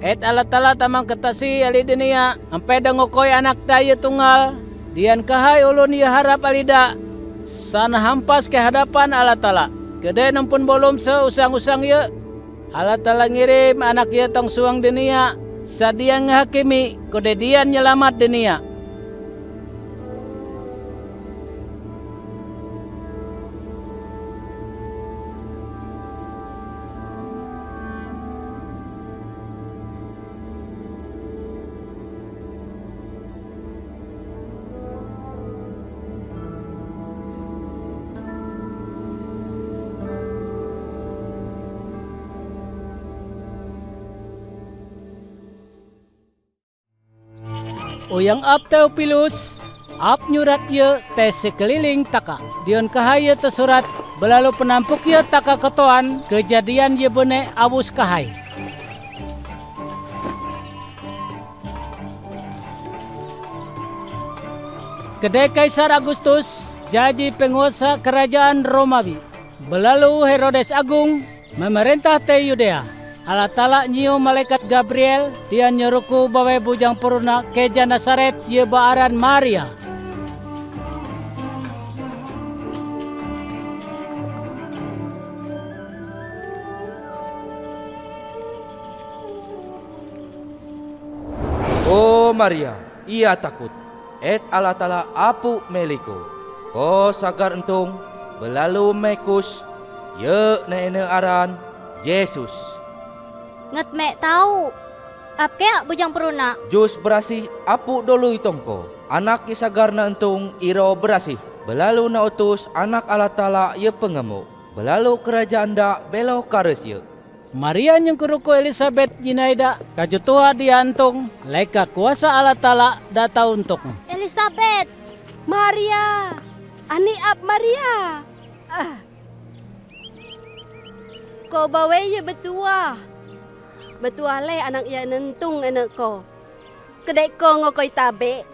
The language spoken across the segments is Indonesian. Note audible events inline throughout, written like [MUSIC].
Et ala tala tamang ketasi ali dunia. Ampe dengokoy anak daya tunggal. Dian kahai ulun ya harap alida sana hampas ke hadapan ala tala. Kede nampun bolom seusang-usang ya ala tala ngirim anak ya tong suang dunia. Sadian ngahakimi kode dian nyelamat dunia Uyang ap Teopilus, ap nyurat ye te sekeliling taka. Dion kahaya tersurat belalu penampuk ye taka ketuan kejadian ye bene abus kahai. Kedai Kaisar Agustus jadi penguasa kerajaan Romawi. Belalu Herodes Agung memerintah te Yudea. Allah Ta'ala nyiu malaikat Gabriel dia nyeruku bawa bujang puruna keja Nasaret ye baaran Maria. Oh Maria, ia takut. Et Allah Ta'ala apu meliko. Ko sagar entung belalu mekus ye nene aran Yesus. Nget mek tahu. Apke bujang peruna. Jus berasih apu dulu itongko. Anak isagarna entung iro berasih. Belalu na utus anak Allah Ta'ala ye pengemu. Belalu kerajaan da belo kares ye. Maria nyengkuruku Elizabeth Jinaida kajutua diantung leka kuasa Allah Ta'ala data untuk. Elizabeth. Maria. Ani ap Maria. Ah. Ko bawe ye betua. Betua le anak ya nentung anak ko. Kedai ko ngokoy tabe.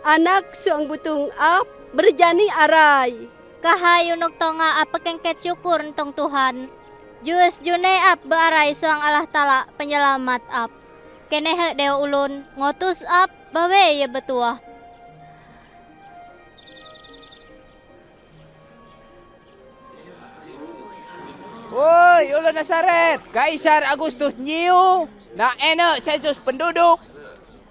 Anak suang butung ap berjani arai. Kahai unuk tonga apa kengket syukur entong Tuhan. Jus june ap bearai suang Allah Ta'ala penyelamat ap. Kenehe deo ulun ngotus ap bawe ye betua. Woi, ulun Nasaret, Kaisar Agustus nyiu, na ene sensus penduduk,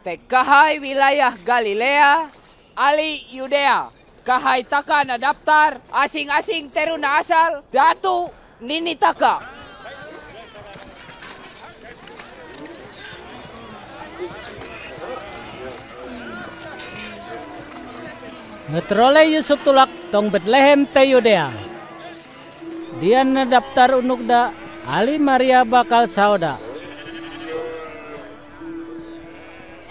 tekahai wilayah Galilea, ali Yudea, kahai taka na daftar, asing-asing teruna asal, datu nini taka. Ngetrole Yusuf tulak tong Bethlehem te Yudea. Dia daftar unuk da Ali Maria bakal sauda.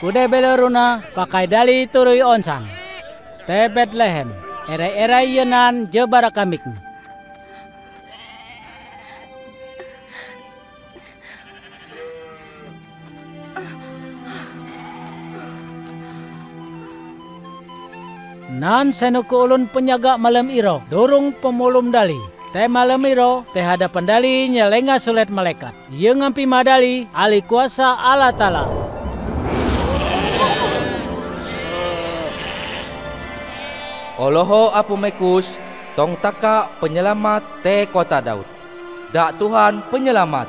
Kude beleruna pakai dali turui onsan. Te Bethlehem. Erai-erai yenan jebara kamik. Nan senuku ulun penyaga malam iro, dorong pemulum dali. Teh malam iro, teh hadapan dali nyelenga sulet malaikat. Ia ngampi madali, ali kuasa Allah Ta'ala. Oloho apu mekus tong taka penyelamat te kota Daud. Dak Tuhan penyelamat.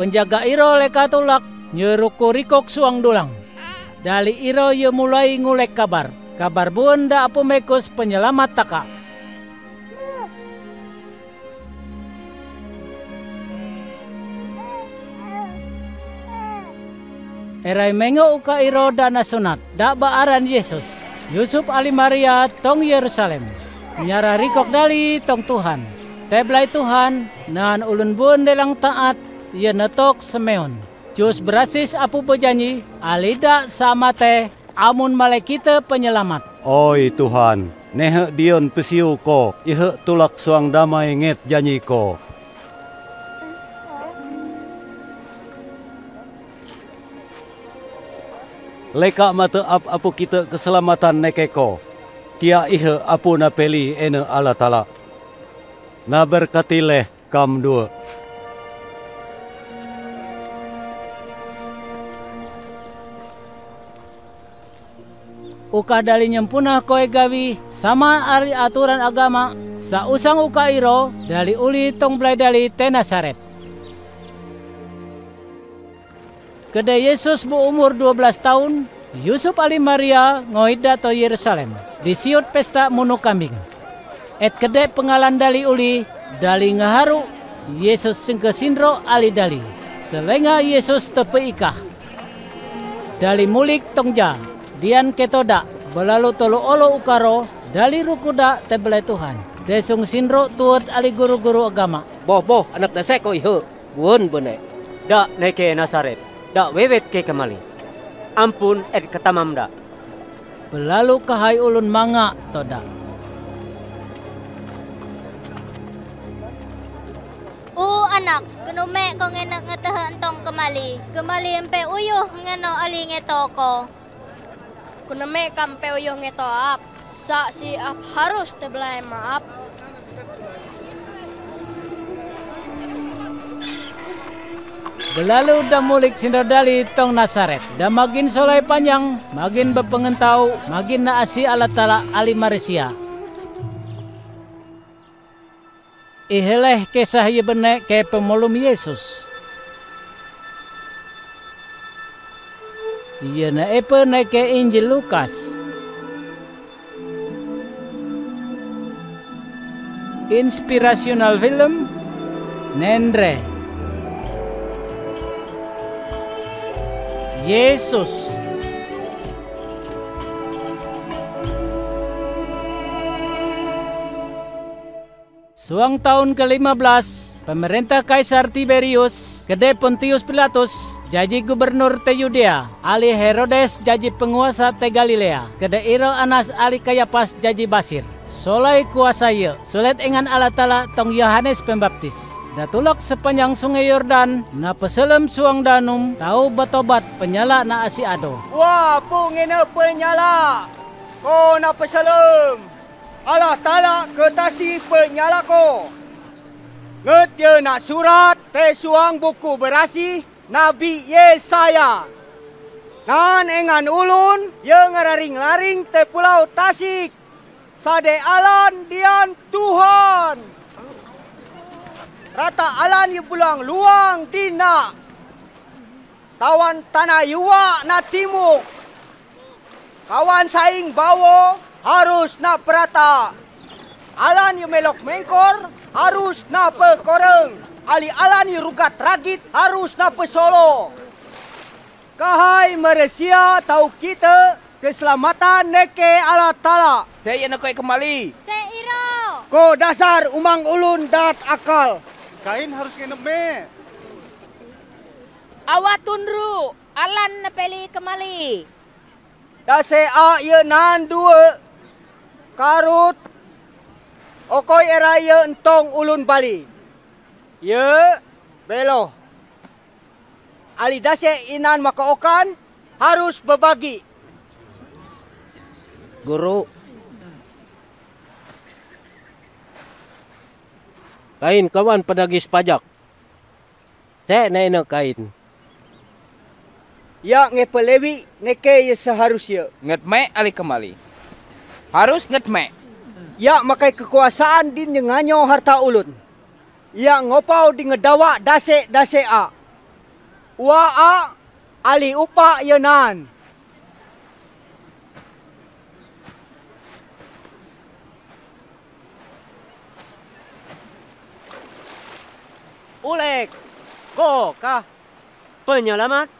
Penjaga iro leka tulak, nyeruku rikok suang dulang. Dali iro ye mulai ngulek kabar. Kabar bunda apu mekus penyelamat taka. Erai mengo uka iro dana sunat, dak baaran Yesus. Yusuf Ali Maria tong Yerusalem. Nyara rikok dali tong Tuhan. Teblai Tuhan, nan ulun bun delang taat, ye netok semeon. Jus berasis apu bejanji, alida sama teh, amun malekita penyelamat. Oi Tuhan, nehe dion pesiu ko, ihe tulak suang damai nget janji ko. Leka mata ap apu kita keselamatan nekeko. Tia ihe apu na peli ene Allah Ta'ala. na berkatileh kam dua. Uka dali nyempuna koe gawi sama ari aturan agama sa usang uka iro dali uli tong belai dali tenasaret. Kede Yesus bu umur 12 tahun, Yusuf Ali Maria ngoida to Yerusalem, disiut pesta munu kambing. Et kede pengalan dali uli, dali ngaharu, Yesus singke sindro ali dali. Selenga Yesus tepe ikah. Dali mulik tongja, dian ketoda, belalu tolu olo ukaro, dali rukuda tebelai Tuhan. Desung sindro tuat ali guru-guru agama. Boh boh anak dasar kau ihe. Buon bone. Dak neke Nasaret, dak wewet ke kemali. Ampun et ketamam dak. Belalu kahai ulun manga toda. U anak, kenume ko ngenak ngeteh entong kemali. Kemali empe uyuh ngeno ali ngetoko. Kuneme kampe uyuh ngeto ap. Sa si ap harus tebelai maaf. Belalu dah mulik sindradali tong Nasaret. Dah magin solai panjang, magin berpengentau, magin na asi ala tala ali Maresia. Iheleh kisah ye benek ke pemulung Yesus. Ia na epe na ke Injil Lukas. Inspirational film Nendre. Yesus. Suang tahun ke-15, pemerintah Kaisar Tiberius, Gede Pontius Pilatus, jadi gubernur te Yudea, Ali Herodes jadi penguasa te Galilea, Gede Iro Anas Ali Kayapas jadi basir. Solai kuasa ye, sulit engan ala tala tong Yohanes Pembaptis. Datulok sepanjang sungai Yordan, na peselem suang danum, tahu betobat penyala na asi ado. Wah, pungina penyala. Ko na pesalam. Allah Ta'ala ketasi penyala ko. Nget ye nak surat te suang buku berasi Nabi Yesaya. Nan engan ulun ye ngeraring-laring te pulau Tasik. Sade alan dian Tuhan. Rata alan ye pulang luang dina. Tawan tanah yuwa na timuk. Kawan saing bawo harus na perata. Alan yu melok mengkor harus na pekoreng. Ali alan yu rugat ragit harus na pesolo. Kahai Malaysia tahu kita keselamatan neke ala tala. Saya nak kau kembali. Iro. Ko dasar umang ulun dat akal. Kain harus ngenep me. Awak tundru, alan nepeli kemali. Dase a ye nan dua karut okoi era ye entong ulun bali. Ye belo. Ali dase inan maka okan harus berbagi. Guru. Kain kawan pedagis pajak. Tek na ina kain. Ya ngepelewi neke ye seharusnya. Nget me ali kembali. Harus nget me. Ya makai kekuasaan din yang nganyo harta ulun. Ya ngopau di ngedawa dase dase a. Wa a ali upa yenan. Ulek. Ko kah? Penyelamat.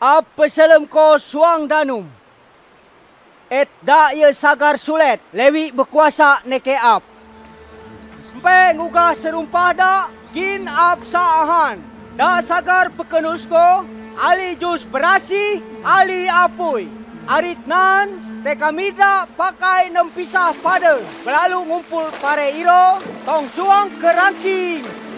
Apa salam ko suang danum. Et da ye sagar sulet lewi berkuasa neke ap. Sampai ngugah serumpah da gin ap saahan. Da sagar pekenus ko ali jus berasi ali apui. Arit nan te kamida pakai nempisah pada. Berlalu ngumpul pare iro tong suang kerangking.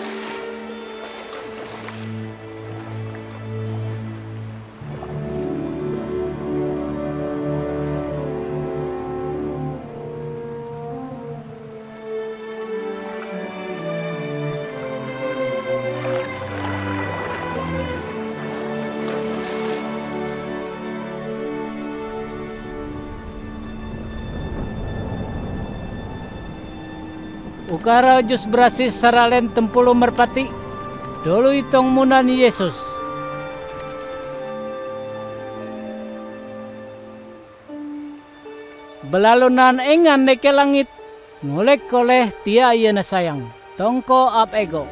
Ukara jus berasis saralen tempulu merpati. Dulu itong munan Yesus. Belalunan engan neke langit. Ngolek koleh tia iya sayang. Tongko ap ego.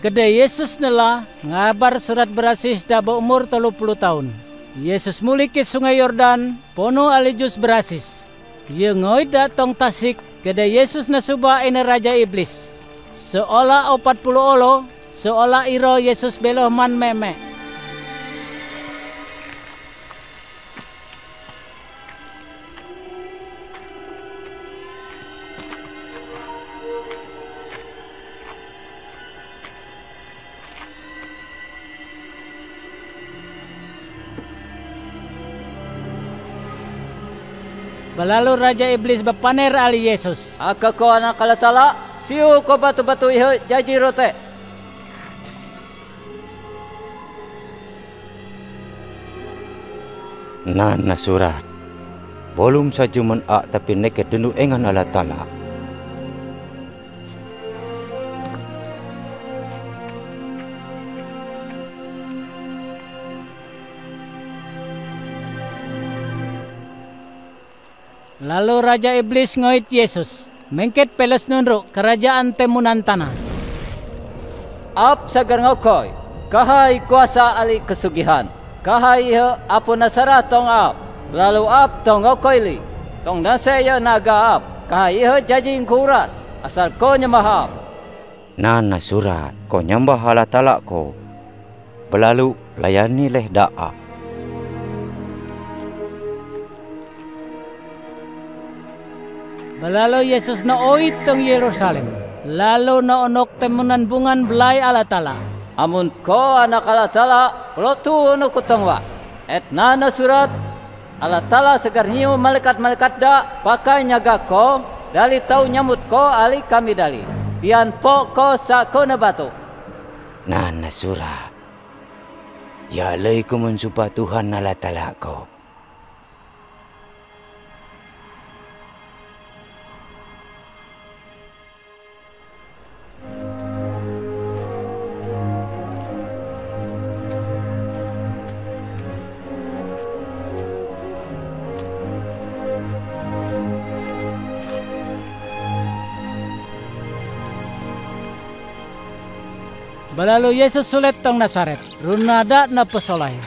Gede Yesus nela ngabar surat berasis daba umur 30 tahun. Yesus muli ke sungai Yordan, pono alijus berasis. Ye ngoi datong tasik, gede Yesus nasuba ina raja iblis. Seolah opat puluh olo, seolah iro Yesus beloh man meme. Balalu Raja Iblis bapaner ali Yesus. Aka ko anak kalatala, siu ko batu-batu ihe jaji rote. Nana surat. Bolum saja men a tapi neket denu engan ala tala. Lalu Raja Iblis ngoit Yesus. Mengket peles nunruk kerajaan temunan tanah. Ap sagar ngokoy, kahai kuasa ali kesugihan. Kahai ihe apu nasara tong ap, lalu ap tong ngokoy li. Tong nasaya naga ap, kahai ihe jajing kuras, asal ko nyamahap. Nana surat. Ko nyambah ala tala ko. Belalu layani leh da'a. Balalo Yesus na oit tong Yerusalem. Lalo na onok temunan bungan belai ala tala. Amun ko anak alatala, lotu no kutongwa. Et nana surat, alatala segar hiu malaikat-malaikat da, pakai nyaga ko, dali tau nyamut ko ali kami dali. Pian po ko sa ko na batu. Nana surat. Ya lei ko mensupa Tuhan ala tala ko. Balalu Yesus sulet tong Nasaret. Runada na pesolay.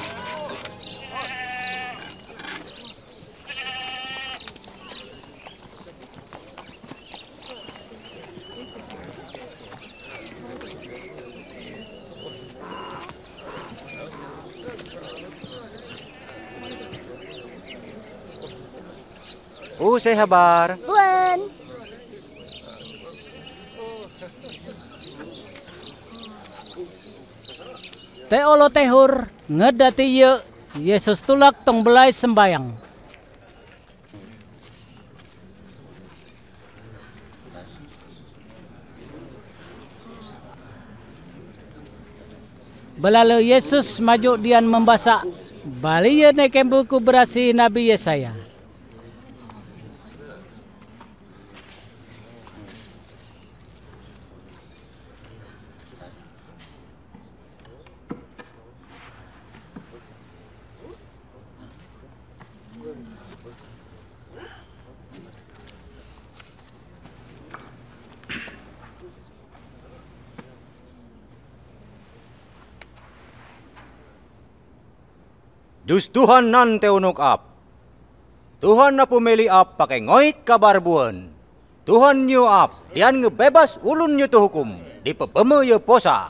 Usai habar. Tuan. Teolo tehur ngedati ye Yesus tulak tong belai sembayang. Belalu Yesus maju dian membasak. Bali ye nekem buku berasi Nabi Yesaya. Dus Tuhan nan teunuk ap. Tuhan na pumili ap pakai ngoit kabar buan. Tuhan nyu ap, dian ngebebas ulun nyu tu hukum. Di pebeme ye posa.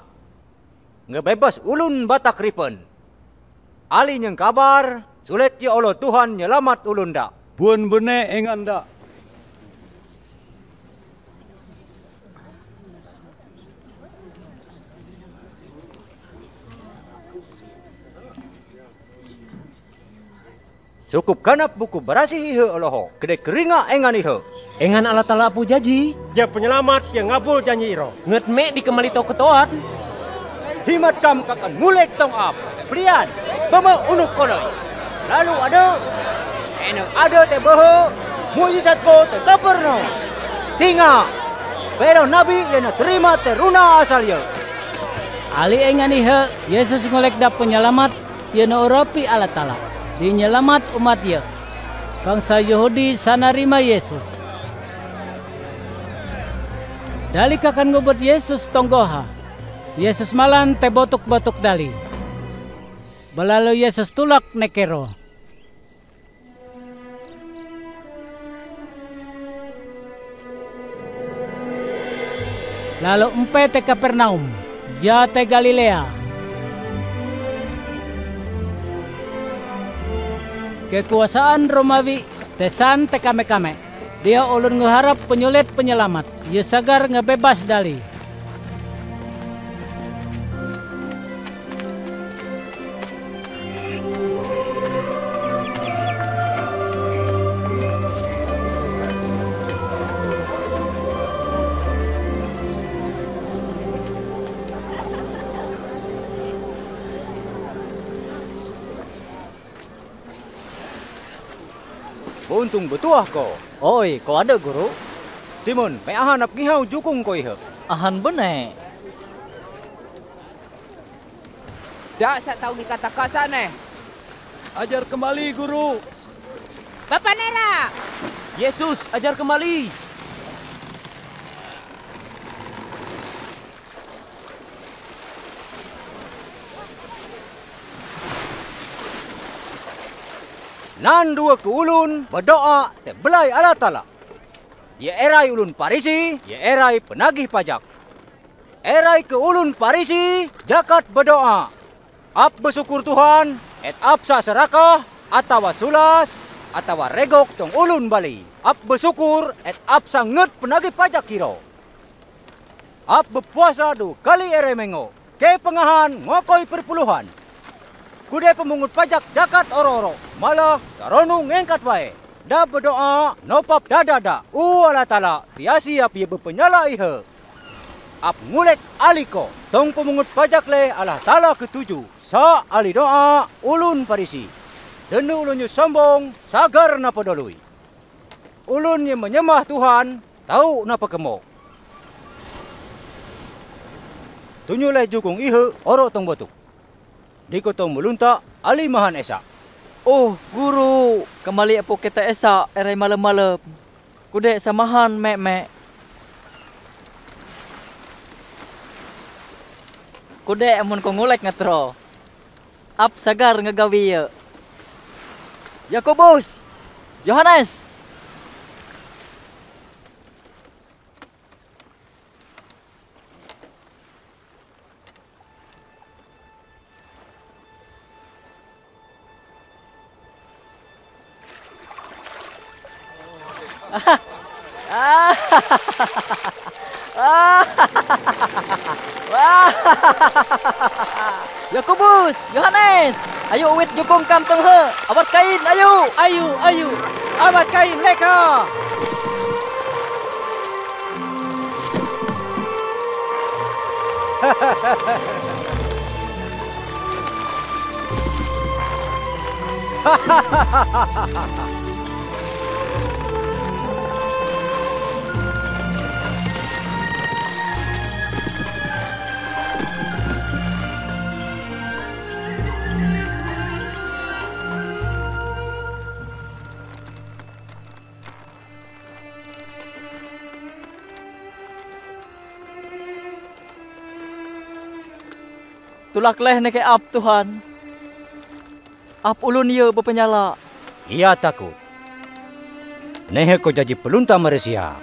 Ngebebas ulun batak ripen. Ali nyeng kabar, sulit ye olo Tuhan nyelamat ulun da. Buan bene da. Cukup kanap buku berasi ihe oloho, kede keringa engan ihe. Engan ala tala pu jaji. Ya penyelamat yang ngabul janji iro. Nget me di kemali tau ketoat. Himat kam kakan mulek tong ap. Belian, bama unuk konoy. Lalu ada. Enak ada teh. Mujizat ko teh kaperno. Tinga. Pero nabi yang terima teruna asal ye. Ali engan ihe, Yesus ngolek da penyelamat, ye no urapi Allah Ta'ala. Di nyelamat umat ye. Bangsa Yahudi sanarima Yesus. Dali kakan ngubut Yesus tonggoha. Yesus malan te botuk-botuk dali. Balalu Yesus tulak nekero. Lalu empe te Kapernaum, ja te Galilea. Kekuasaan Romawi tesan te kame-kame. Dia ulun ngeharap penyulit penyelamat. Ye sagar ngebebas dali. Untung betuah ko. Oi, kau ada guru? Simon, me ahan ap ngihau jukung ko ihe. Ahan benek. Tak saya tahu ni kata kasane. Ajar kembali guru. Bapak Nera. Yesus, ajar kembali. Nan dua ke ulun berdoa te belai Allah Ta'ala. Ye erai ulun parisi, ye erai penagih pajak. Erai ke ulun parisi, jakat berdoa. Ap bersyukur Tuhan, et ap sa serakah, atawa sulas, atawa regok tong ulun bali. Ap bersyukur, et ap sa nget penagih pajak kiro. Ap berpuasa du kali ere mengo. Ke pengahan ngokoi perpuluhan. Kude pemungut pajak jakat oro-oro. Malah saronu ngengkat wae. Da berdoa nopap dadada. U Allah Ta'ala tiasi ap ye berpenyala ihe. Ap ngulek aliko. Tong pemungut pajak le Allah Ta'ala ketujuh. Sa ali doa ulun parisi. Denu ulun yu sombong sagar na pedolui. Ulun yang menyembah Tuhan tahu na pekemo. Tunyulai jukung ihe oro tong botuk. Di kotong melunta ali mahan esa. Oh, guru, kembali apa kita esa erai malam-malam. Kudek samahan mek-mek. Kudek amun ko ngulek ngatro. Ap sagar ngagawi ya. Yakobus, Yohanes, [LAUGHS] Yakobus, Yohanes, ayo wit jukung kam tong he. Awat kain, ayo, ayo, ayo. Awat kain leka. ha ha [LAUGHS] ha ha ha ha Tulak leh neke ap Tuhan. Ap ulun ye berpenyala. Ia takut. Nehe ko jadi pelunta Malaysia.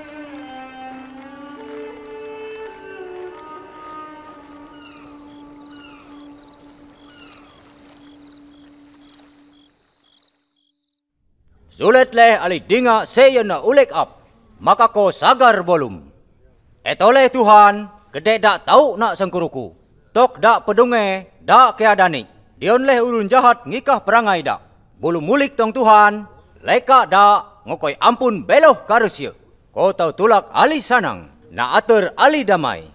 Sulit leh ali dinga saya na ulek up. Maka ko sagar bolum. Et oleh Tuhan, gede dak tahu nak sengkuruku. Tok dak pedunge, dak keadani. Dion leh ulun jahat ngikah perangai dak. Bulu mulik tong Tuhan, leka dak ngokoi ampun beloh karusya. Ko tau tulak ali sanang, na atur ali damai.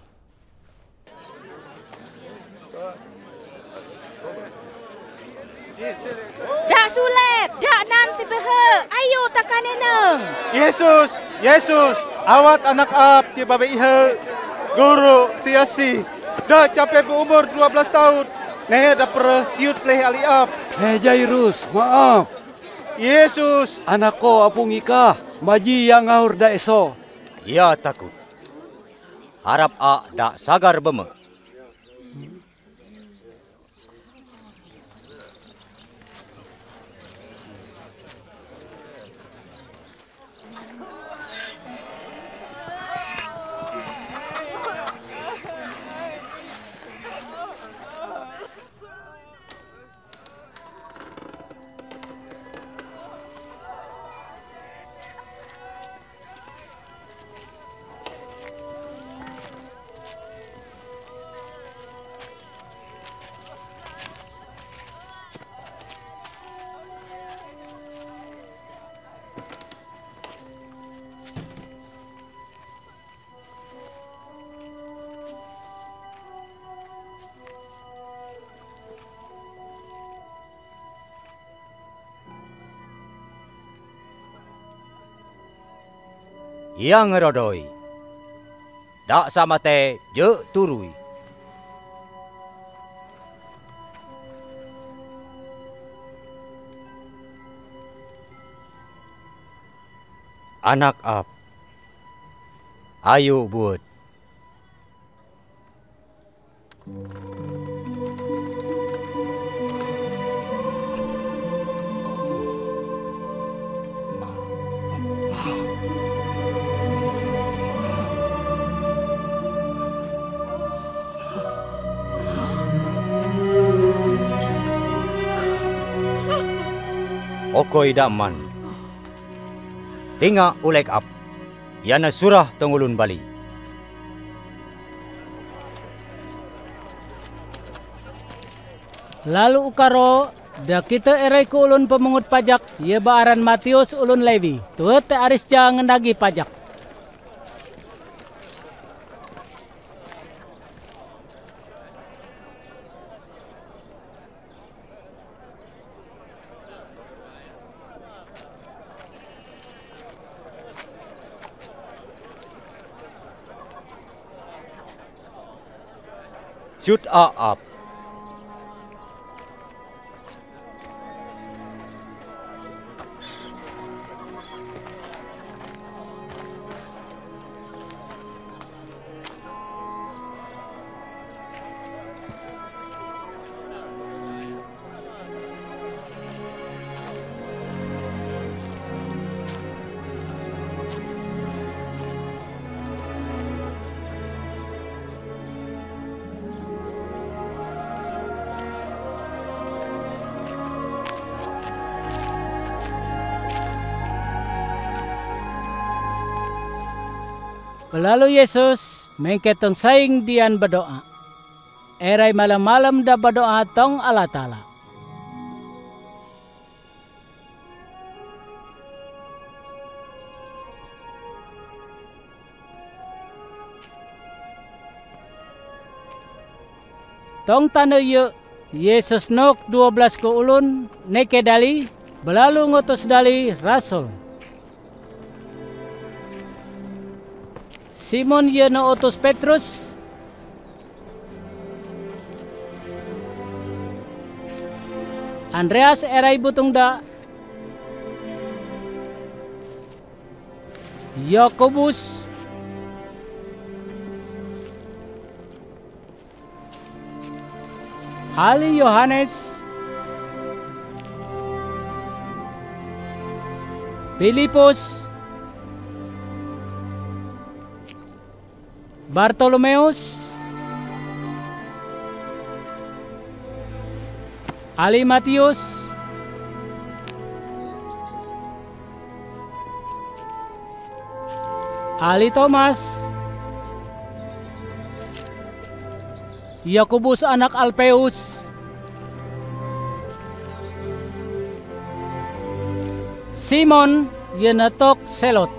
Dak sulet, dak nanti behe. Ayo takan neneng. Yesus, Yesus, awat anak ap ti babe ihe. Guru tiasi. Dah capai berumur 12 tahun. Nehe dah per siut leh ali ap. Hei Jairus, maaf. Yesus, anak ko apung ika, maji yang ngahur da eso. Ia takut. Harap a dak sagar beme. Yang ngerodoi. Dak sama te je turui. Anak ap. Ayo buat. Okoi daman. Tinga ulek ap. Yana surah tengulun bali. Lalu ukaro da kita erai ulun pemungut pajak ye baaran Matius ulun Levi. Tuh te aris jangan pajak. Shoot a up. Lalu Yesus mengketong saing dian berdoa. Erai malam-malam da berdoa tong Allah Ta'ala. Tong tanda yuk Yesus nok 12 ke ulun neke dali belalu ngutus dali rasul. Simon ye no utus Petrus. Andreas era ibu tungda Yakobus Ali Yohanes Filipus Bartolomeus Ali Matius Ali Thomas Yakobus anak Alpeus Simon Yenetok Selot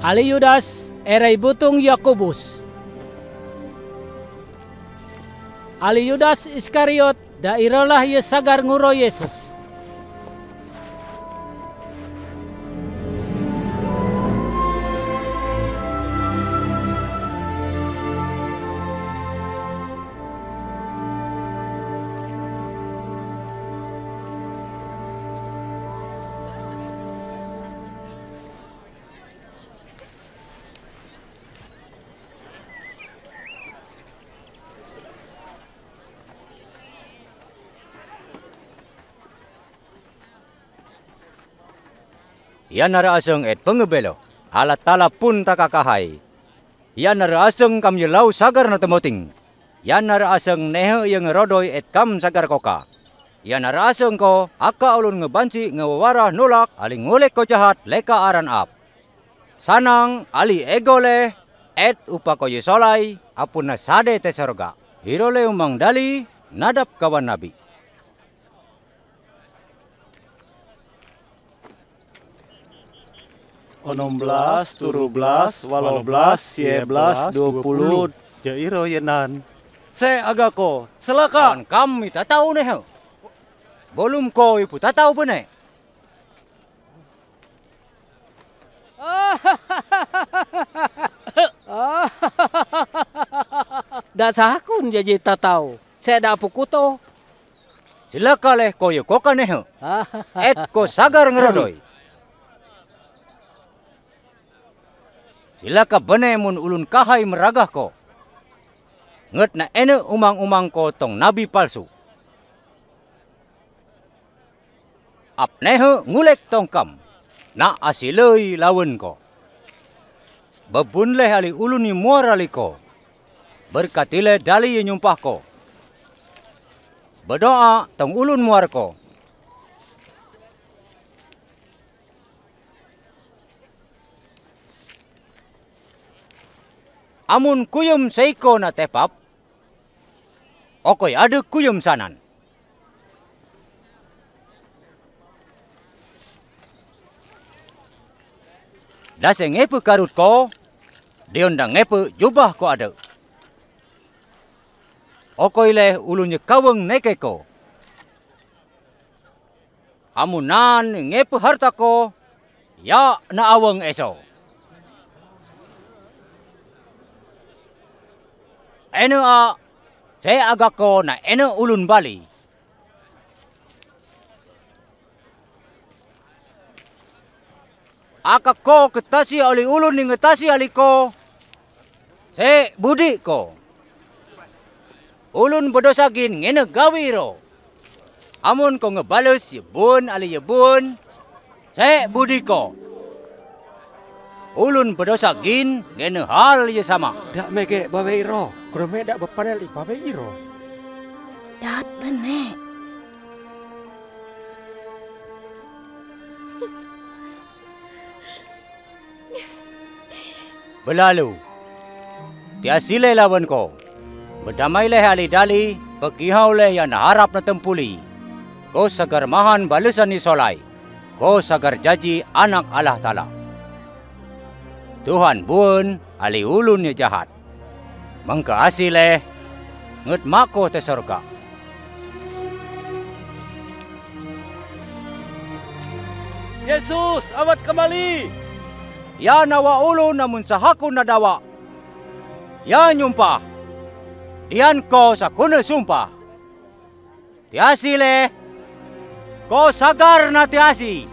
Ali Yudas erai butung Yakobus Ali Yudas Iskariot Dairolah ye sagar nguro Yesus. Yan nara aseng et pengebelo. Alat tala pun takakahai. Yan nara aseng kam yelau sagar na temoting. Yan nara aseng nehe yang rodoi et kam sagar koka. Yan nara aseng ko aka ulun ngebanci ngewawara nolak ali ngolek ko jahat leka aran ap. Sanang ali egole et upako yesolai apuna sade te sorga. Hirole umang dali nadap kawan nabi. Onom belas, turu belas, walau belas, sie belas, dua puluh. Jairo yenan. Se agako, selaka. Kawan kami tak tahu nih. Belum kau ibu tak tahu benar. [LAUGHS] Dah sahakun jadi tak tahu. Saya dah pukuto. Silaka leh kau yo koka nih. [LAUGHS] Et ko sagar ngerodoi. Silaka bene mun ulun kahai meragah ko. Nget na ene umang-umang ko tong nabi palsu. Ap nehe ngulek tong kam. Na asilei lawan ko. Babun leh ali ulun ni muarali ko. Berkatile dali nyumpah ko. Berdoa tong ulun muar ko. Amun kuyum seiko na tepap, okoy adu kuyum sanan. Dase ngepu karut ko, diundang ngepu jubah ko ada. Okoy le ulunya kaweng neke ko. Amunan ngepu harta ko, ya na awang eso. Ene a saya agak ko na ene ulun bali. Aka ko ketasi oli ulun ni ngetasi ali ko. Se budi ko. Ulun berdosa gin ngene gawi ro. Amun ko ngebales ye bun ali ye bun. Se budi ko. Ulun berdosa gin ngene hal ye sama. Dak mege bawe iro. Kurame dak bepanel bawe iro. Dat benek. Berlalu. Dia sile lawan ko. Berdamai leh ali dali, pekihau leh yang harap na tempuli. Ko sagar mahan balesan ni solai. Ko sagar jaji anak Allah Ta'ala. Tuhan bun ali ulun ni jahat. Mangka asile ngut mako te sorga. Yesus, awat kembali. Ya nawa ulun namun sahakun na dawa. Ya nyumpah. Dian ko sa kuna sumpah. Tiasi le. Ko sagar na tiasi.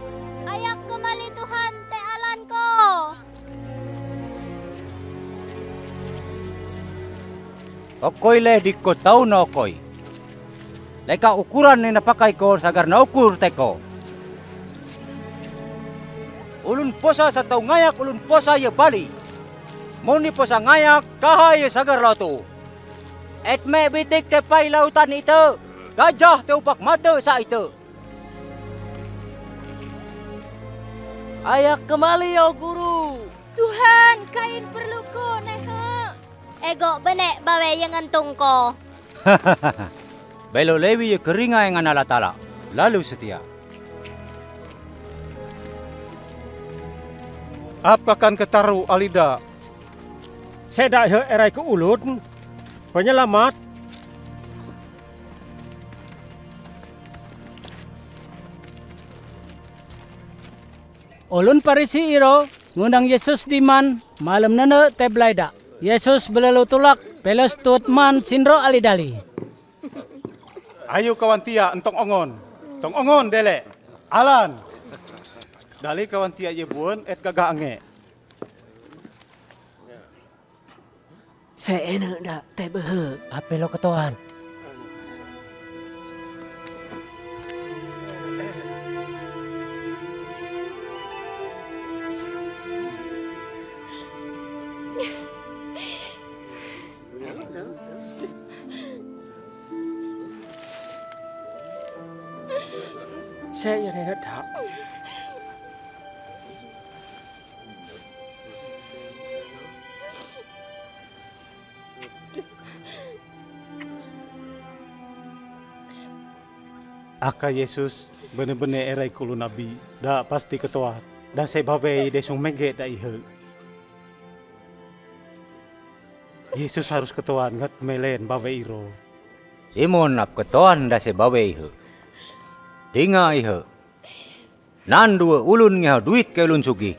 Okoy le di ko tau na okoy. Leka ukuran ni napakai ko sagar na ukur teko. Ulun posa sa tau ngayak ulun posa ye bali. Moni posa ngayak kahai ye sagar lautu. Et me bitik te pai lautan itu. Gajah te upak mata sa itu. Ayak kembali ya guru. Tuhan, kain perlu ko nehe. Ego bene bawe yang ngentung ko. [LAUGHS] Belo lewi ye keringa yang anala tala. Lalu setia. Apakan ketaru Alida? Sedak he erai ke ulun, Penyelamat. Olun parisi iro ngundang Yesus diman malam nene teblai dak. Yesus belalu tulak pelos tut man sinro alidali. Ayo kawan tia entong ongon. Tong ongon dele. Alan. Dali kawan tia ye buan et gagak ange. Saya enak dak teh behe. Apa lo ketuan? Saya. Aka Yesus bener-bener erai kulu nabi. Da pasti ketua. Da se babe de sung mege da ihe. Yesus harus ketuan ngat melen babe iro. Simon ap ketuan da se bawe ihe. Dinga ihe. Nan dua ulun ngeha duit ke ulun sugi.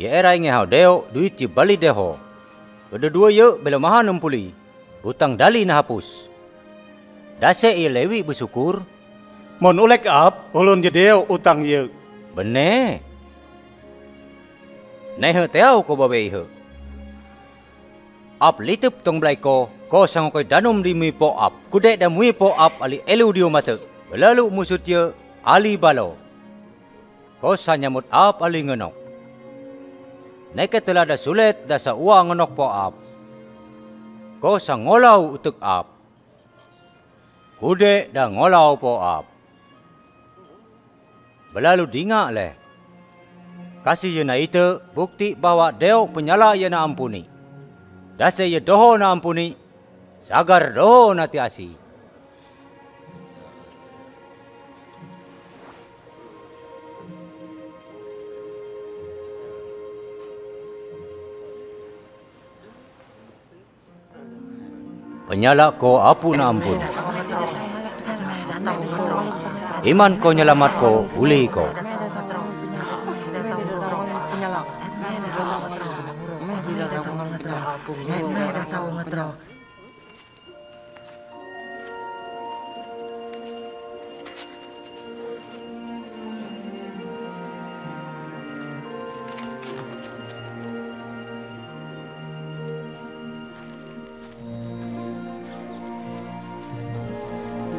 Ye erai ngeha deo duit je bali deho. Ada dua ye bela maha nempuli. Utang dali na hapus. Dase ia lewi bersyukur. Mon ulek ap ulun je deo utang ye. Bene. Nehe teau ko babe ihe. Ap litup tong belai ko, ko sang koi danum di mi po ap. Kudek da mui po ap ali elu dio mata. Belalu musut ye ali balo. Ko sa nyamut ap ali ngenok. Neke telah da sulet da sa uang ngenok po ap. Ko sa ngolau utuk ap. Kudek da ngolau po ap. Belalu dinga leh. Kasih ye na itu bukti bahwa deo penyala ye na ampuni. Dase ye doho na ampuni. Sagar doho na tiasi. Penyala ko apu na ampun. Iman ko nyelamat ko uli ko.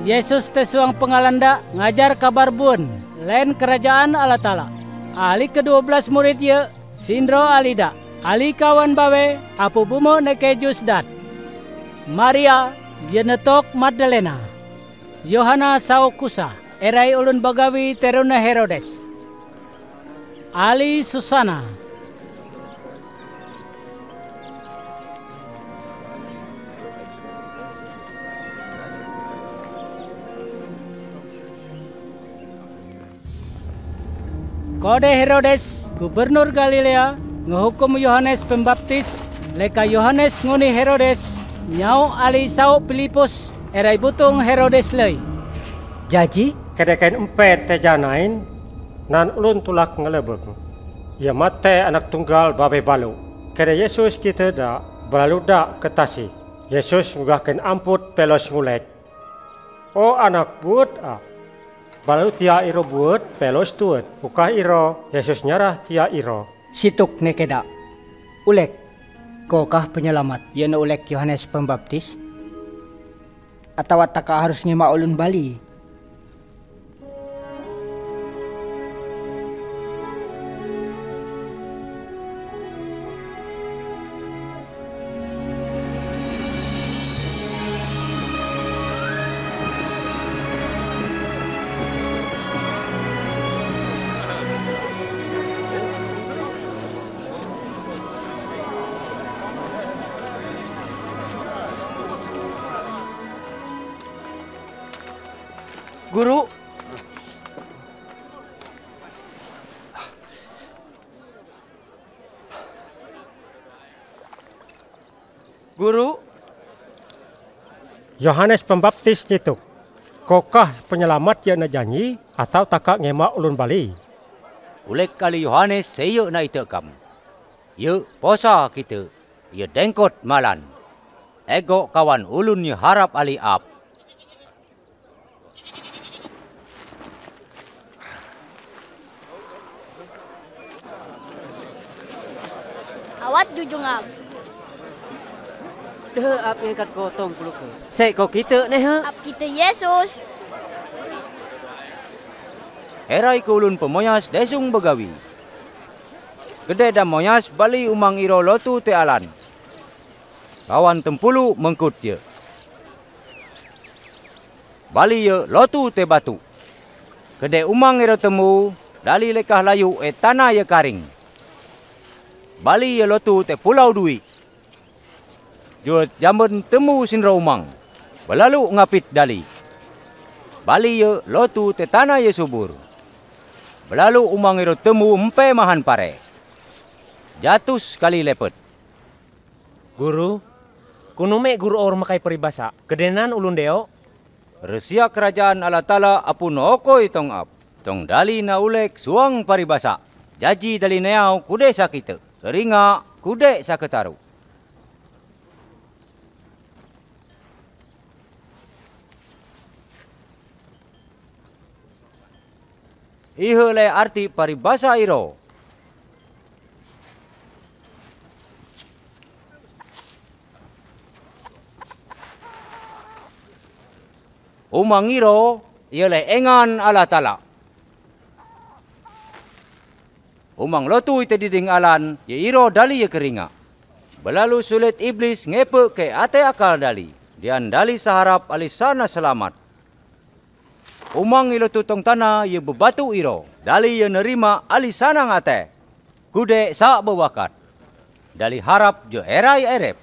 Yesus tesuang pengalanda ngajar kabar bun lain kerajaan Allah Ta'ala. Ali ke-12 murid ye, Sindro Alida, Ali kawan bawe, apu bumo neke Jusdat. Maria, Yenetok Magdalena. Yohana Saukusa, erai ulun bagawi teruna Herodes. Ali Susana, Kode Herodes, gubernur Galilea, ngehukum Yohanes Pembaptis, leka Yohanes nguni Herodes, nyau ali sau Filipus, erai butung Herodes lei. Jaji, kedekan empet tejanain, nan ulun tulak ngelebek. Ya mate anak tunggal babe balu. Kede Yesus kita da, balalu da ketasi. Yesus ngugahkan amput pelos ngulek. Oh anak buat Balalu tia iro buat pelos tuet. Ukah iro, Yesus nyarah tia iro. Situk nekeda. Ulek. Kokah penyelamat. Yana ulek Yohanes Pembaptis. Atau taka harus ngema ulun Bali. Yohanes Pembaptis nyituk. Kokah penyelamat yang janji atau takak ngema ulun Bali? Ulek kali Yohanes saya na ite kam. Ye posa kita. Ye dengkot malan. Ego kawan ulun ye harap ali ap. Awat jujung ap. Deh ap ngangkat ko tong puluh ke. Saya kau kita nih ha. Ap kita Yesus. Herai ke ulun pemoyas desung begawi. Gede dan moyas bali umang iro lotu te alan. Kawan tempulu mengkut ye. Bali ye lotu te batu. Gede umang iro temu dali lekah layu e tanah ye karing. Bali ye lotu te pulau dui. Juat jamun temu sinra umang. Belalu ngapit dali. Bali ye lotu te tanah ye subur. Belalu umang iro temu empe mahan pare. Jatuh sekali lepet. Guru, kunume guru or makai peribasa. Kedenan ulun deo. Resia kerajaan Allah Ta'ala apun okoi tong ap. Tong dali na ulek suang paribasa. Jaji dali neau kude sakita. Keringa kude saketaru. Ihe le arti paribasa iro. Umang iro ialah engan Allah Ta'ala. Umang lotu ite diding alan, ye iro dali ye keringa. Belalu sulit iblis ngepe ke ate akal dali. Dian dali saharap alisana selamat. Umang ilo tutong tanah ye bebatu iro. Dali ye nerima alisana ngate. Kude sa bewakat. Dali harap jo erai erep.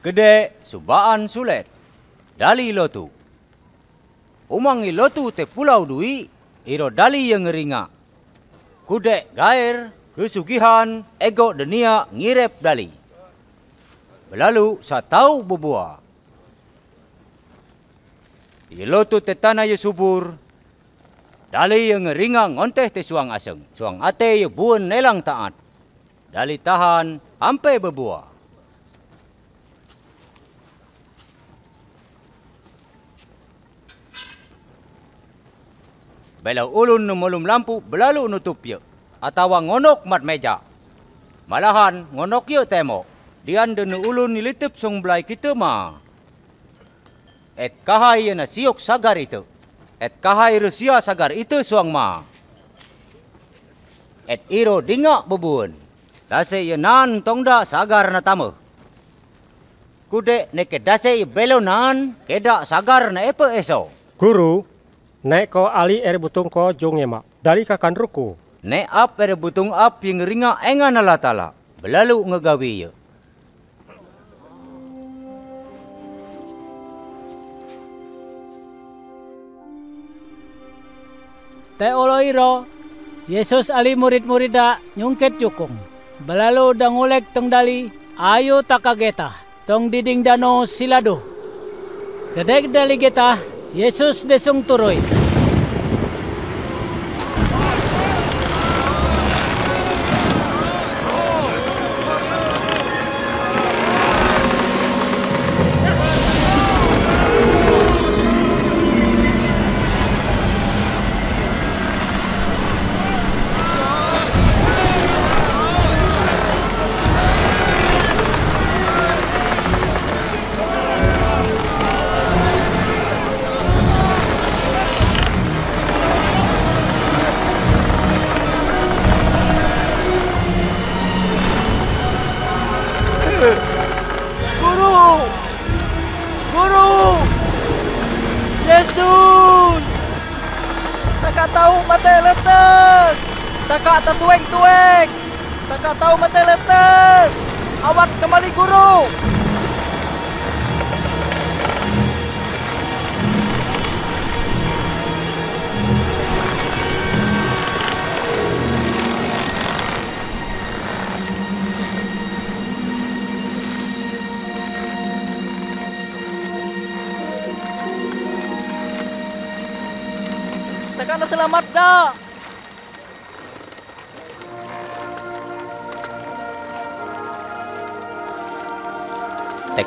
Gede subaan sulet. Dali lotu. Umang ilotu te pulau dui, iro dali yang ngeringa. Kude gair, kesugihan, ego dunia ngirep dali. Belalu sa tahu bubua. Ilotu te tanah ye subur, dali yang ngeringa ngonteh te suang aseng. Suang ate ye buan nelang taat. Dali tahan, ampe bebua. Belau ulun numulum lampu belalu nutup ye. Atawa ngonok mat meja. Malahan ngonok ye temo. Dian denu ulun nilitip song belai kita ma. Et kahai ye na siok sagar itu. Et kahai rusia sagar itu suang ma. Et iro dingak bebun. Dase ye nan tongda sagar na tamu. Kude neke dase ye belo nan keda sagar na epe eso. Guru, Nek ko ali ere butung ko jong ema. Dali kakan ruku. Nek ap ere butung ap yang ringa engan Allah Ta'ala. Belalu ngegawi ye. Te olo iro, Yesus ali murid-murida nyungket jukung. Belalu dangulek tong dali, ayo takageta. Tong diding dano silado. Kedek dali geta, Yesus desung turoy.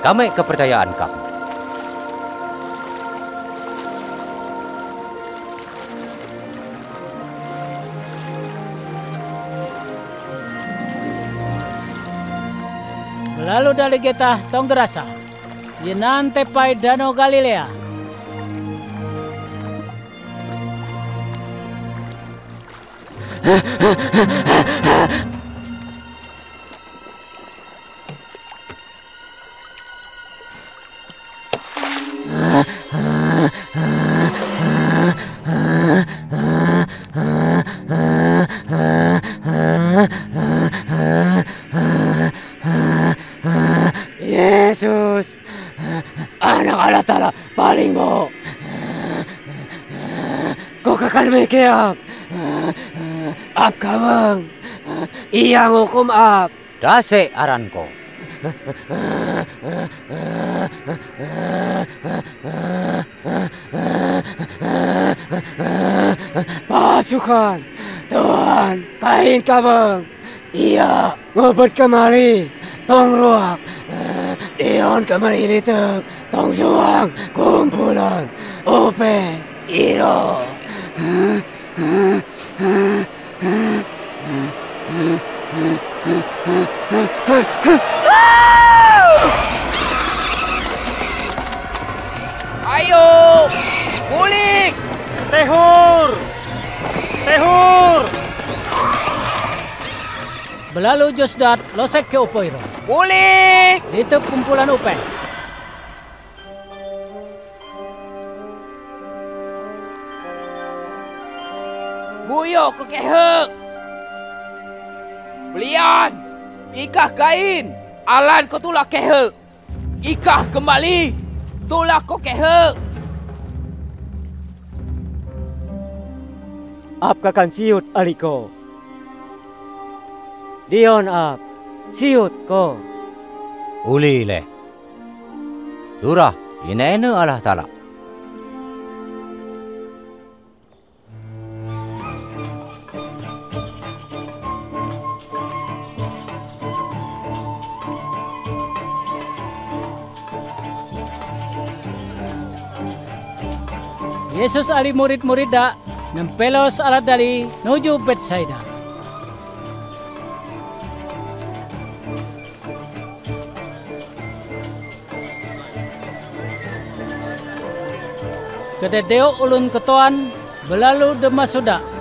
Kame kepercayaan kam. Lalu dari getah tong gerasa. Yenan tepai danau Galilea. [LAUGHS] Kakal mekiap. Ap kawang. Iyang hukum ap. Dase aranko. Pasukan. Tuhan, kain kabang. Iya, ngobot kemari. Tong ruak. Dion kemari litep. Tong suang. Kumpulan. Upe. Iro. Ayo, bulik! Tehur! Tehur! Belalu Josdat losek ke Upoiro. Bulik! Itu kumpulan upe. Buyo ke kehek. Belian, ikah kain, alan ko tulak kehek. Ikah kembali, tulak ko kehek. Ap kakan siut aliko. Dion ap, siut ko. Uli le. Surah, ine Allah Ta'ala. Yesus ali murid-murid dak mempelos alat dali nuju Betsaida. Kededeo ulun ketuan belalu demasuda.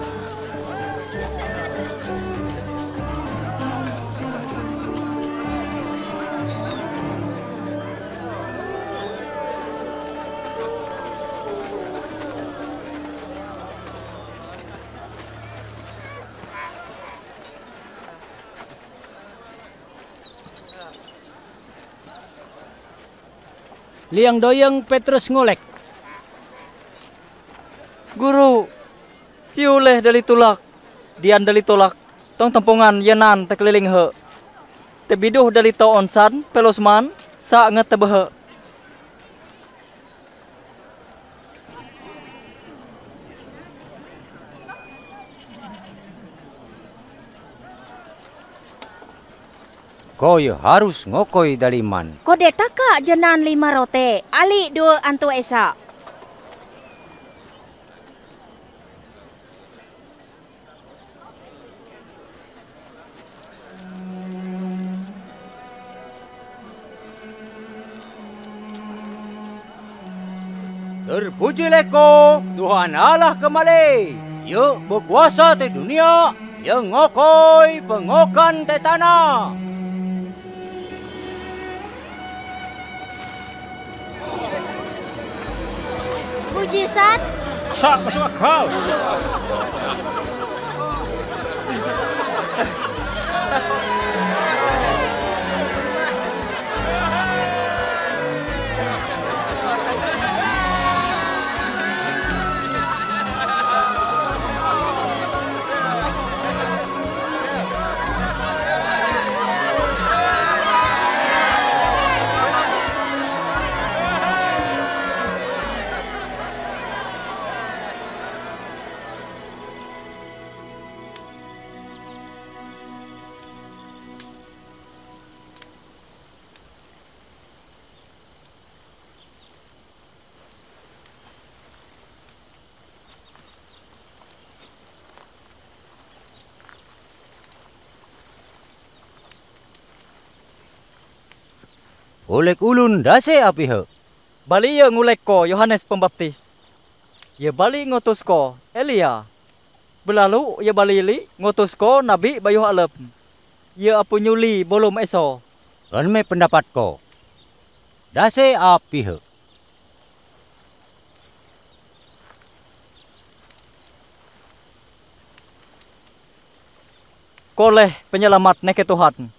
Liang doyeng Petrus ngolek. Guru, ciuleh dari tulak. Dian dari tolak. Tong tempungan yenan tekeliling he. Tebiduh dari to onsan pelosman sa nget Koy harus ngokoi daliman. Kode taka jenan lima rote, ali dua antu esa. Terpuji leko Tuhan Allah kembali. Yuk berkuasa di dunia. Yang ngokoi pengokan te tanah. Budisan? Só, mas uma calça. Olek ulun dase api he. Bali ye ngulek ko Yohanes Pembaptis. Ye bali ngutus ko Elia. Belalu ye bali li ngutus ko Nabi Bayu Alep. Ye apu nyuli bolom eso. Kan me pendapat ko. Dase api he. Koleh penyelamat neke Tuhan.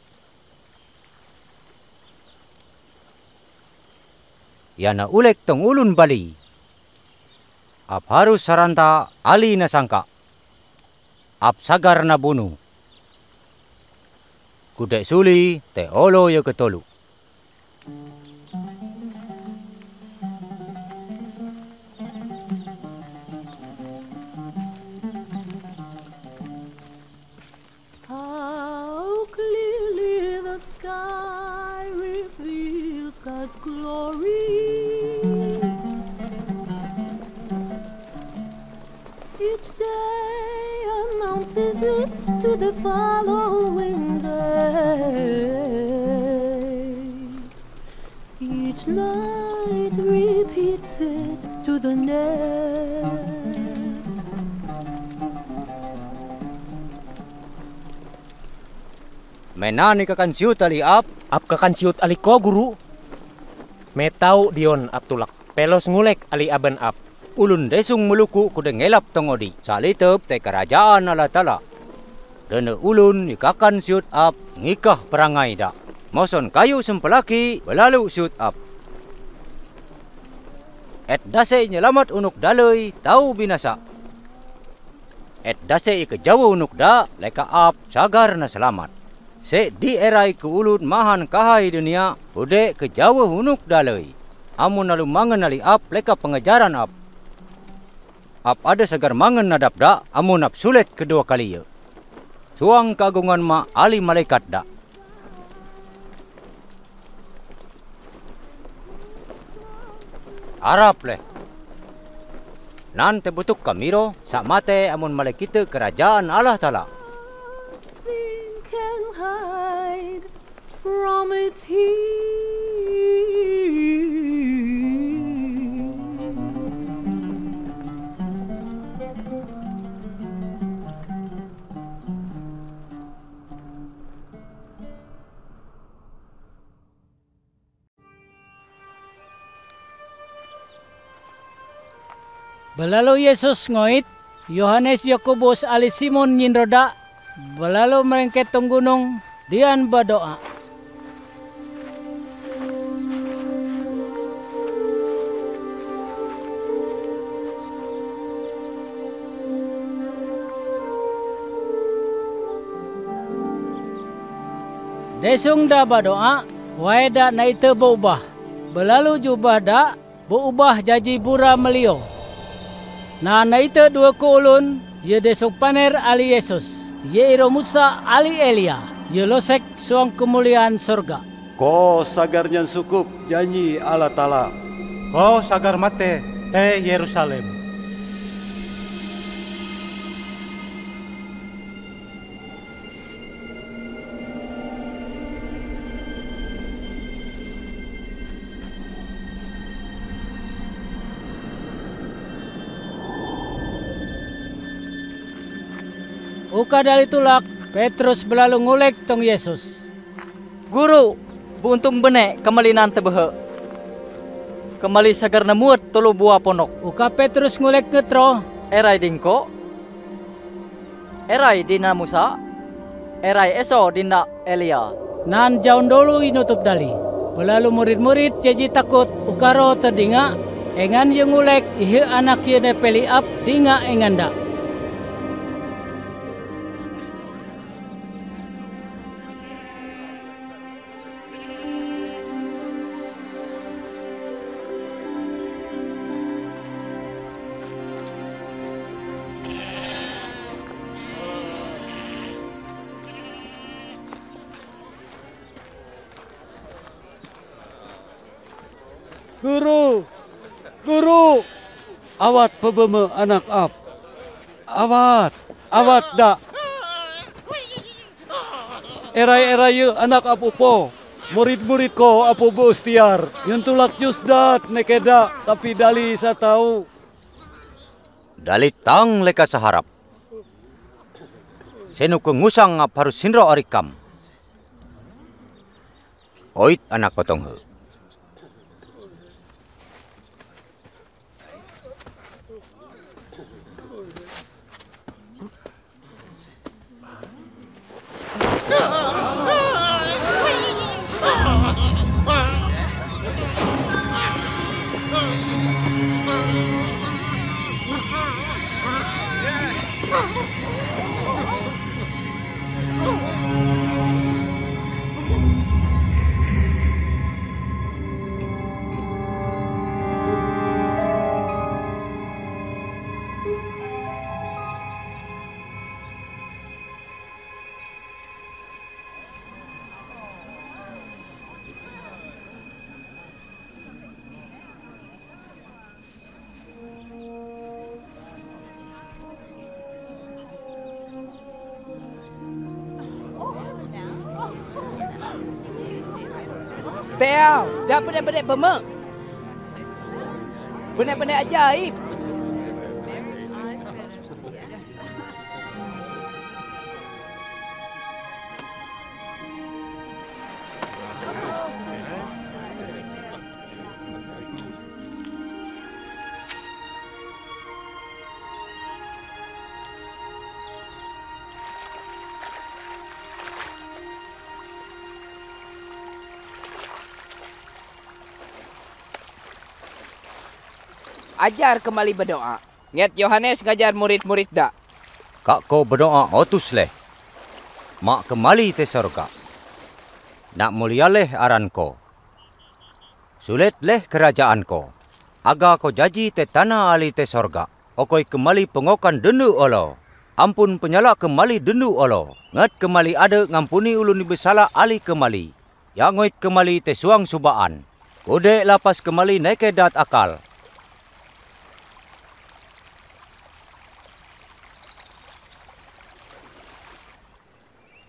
Yana ulek tong ulun bali. Ap harus saranta ali na sangka. Ap sagar na bunu. Kudek suli te olo yo ketolu. Glory. It to the following day. Each night repeats it to the next. Menani kakan siut ali ap. Ap kakan siut ali ko guru. Metau dion ap tulak. Pelos ngulek ali aben ap. Ulun desung meluku kuda ngelap tongodi. Salitep te kerajaan ala tala. Dene ulun ikakan siut ap ngikah perangai da. Moson kayu sempelaki belalu siut ap. Et dase nyelamat unuk dalai tau binasa. Et dase ike jawa unuk da leka ap sagar na selamat. Se di erai ke ulut mahan kahai dunia, ude ke jawa hunuk dalai. Amun nalu mangan nali ap leka pengejaran ap. Ap ada segar mangan nadap da, amun ap sulit kedua kali ya. Suang kagungan ma ali malaikat da. Arab leh. Nan te butuk kamiro, sak mate amun malaikita kerajaan Allah Ta'ala. from its Belalu Yesus ngoit, Yohanes Yakobus ali Simon nyinroda, belalu merengket tong gunung, dian berdoa. Desung da berdoa, wae da na ite berubah. Belalu jubah da, berubah jaji bura melio. Na na ite dua ko ulun, ye desung paner ali Yesus. Ye iro Musa ali Elia. Ye losek suang kemuliaan surga. Ko sagarnya sukup janji Allah Ta'ala. Ko sagar mate te Yerusalem. Uka dari tulak, Petrus belalu ngulek tong Yesus. Guru, buntung benek kembali nante behe. Kembali sagar namuat tolu buah ponok. Uka Petrus ngulek ngetro. Erai dingko. Erai dina Musa. Erai eso dina Elia. Nan jaun dulu inutup dali. Belalu murid-murid jadi takut ukaro terdinga. Engan yang ngulek ihe anak ye peli ap dinga enganda. Awat pebeme anak ap. Awat, awat da. Erai-erai anak ap upo. murid-murid ko apo beustiar. Yang tulak jus dat nekeda tapi dali sa tahu. Dali tang leka saharap. Senu ko ngusang ap harus sinro arikam. Oit anak kotong dah benar-benar bemek. Benar-benar ajaib. Ajar kembali berdoa. Nget Yohanes ngajar murid-murid dak. Kak ko berdoa otus leh. Mak kembali te sorga. Nak mulia leh aran ko. Sulit leh kerajaan ko. Aga ko jaji te tanah ali te sorga. Okoi kembali pengokan denu olo. Ampun penyala kembali denu olo. Ngat kembali ada ngampuni ulun besala ali kembali. Yang ngoit kembali te suang subaan. Kode lapas kembali neke dat akal.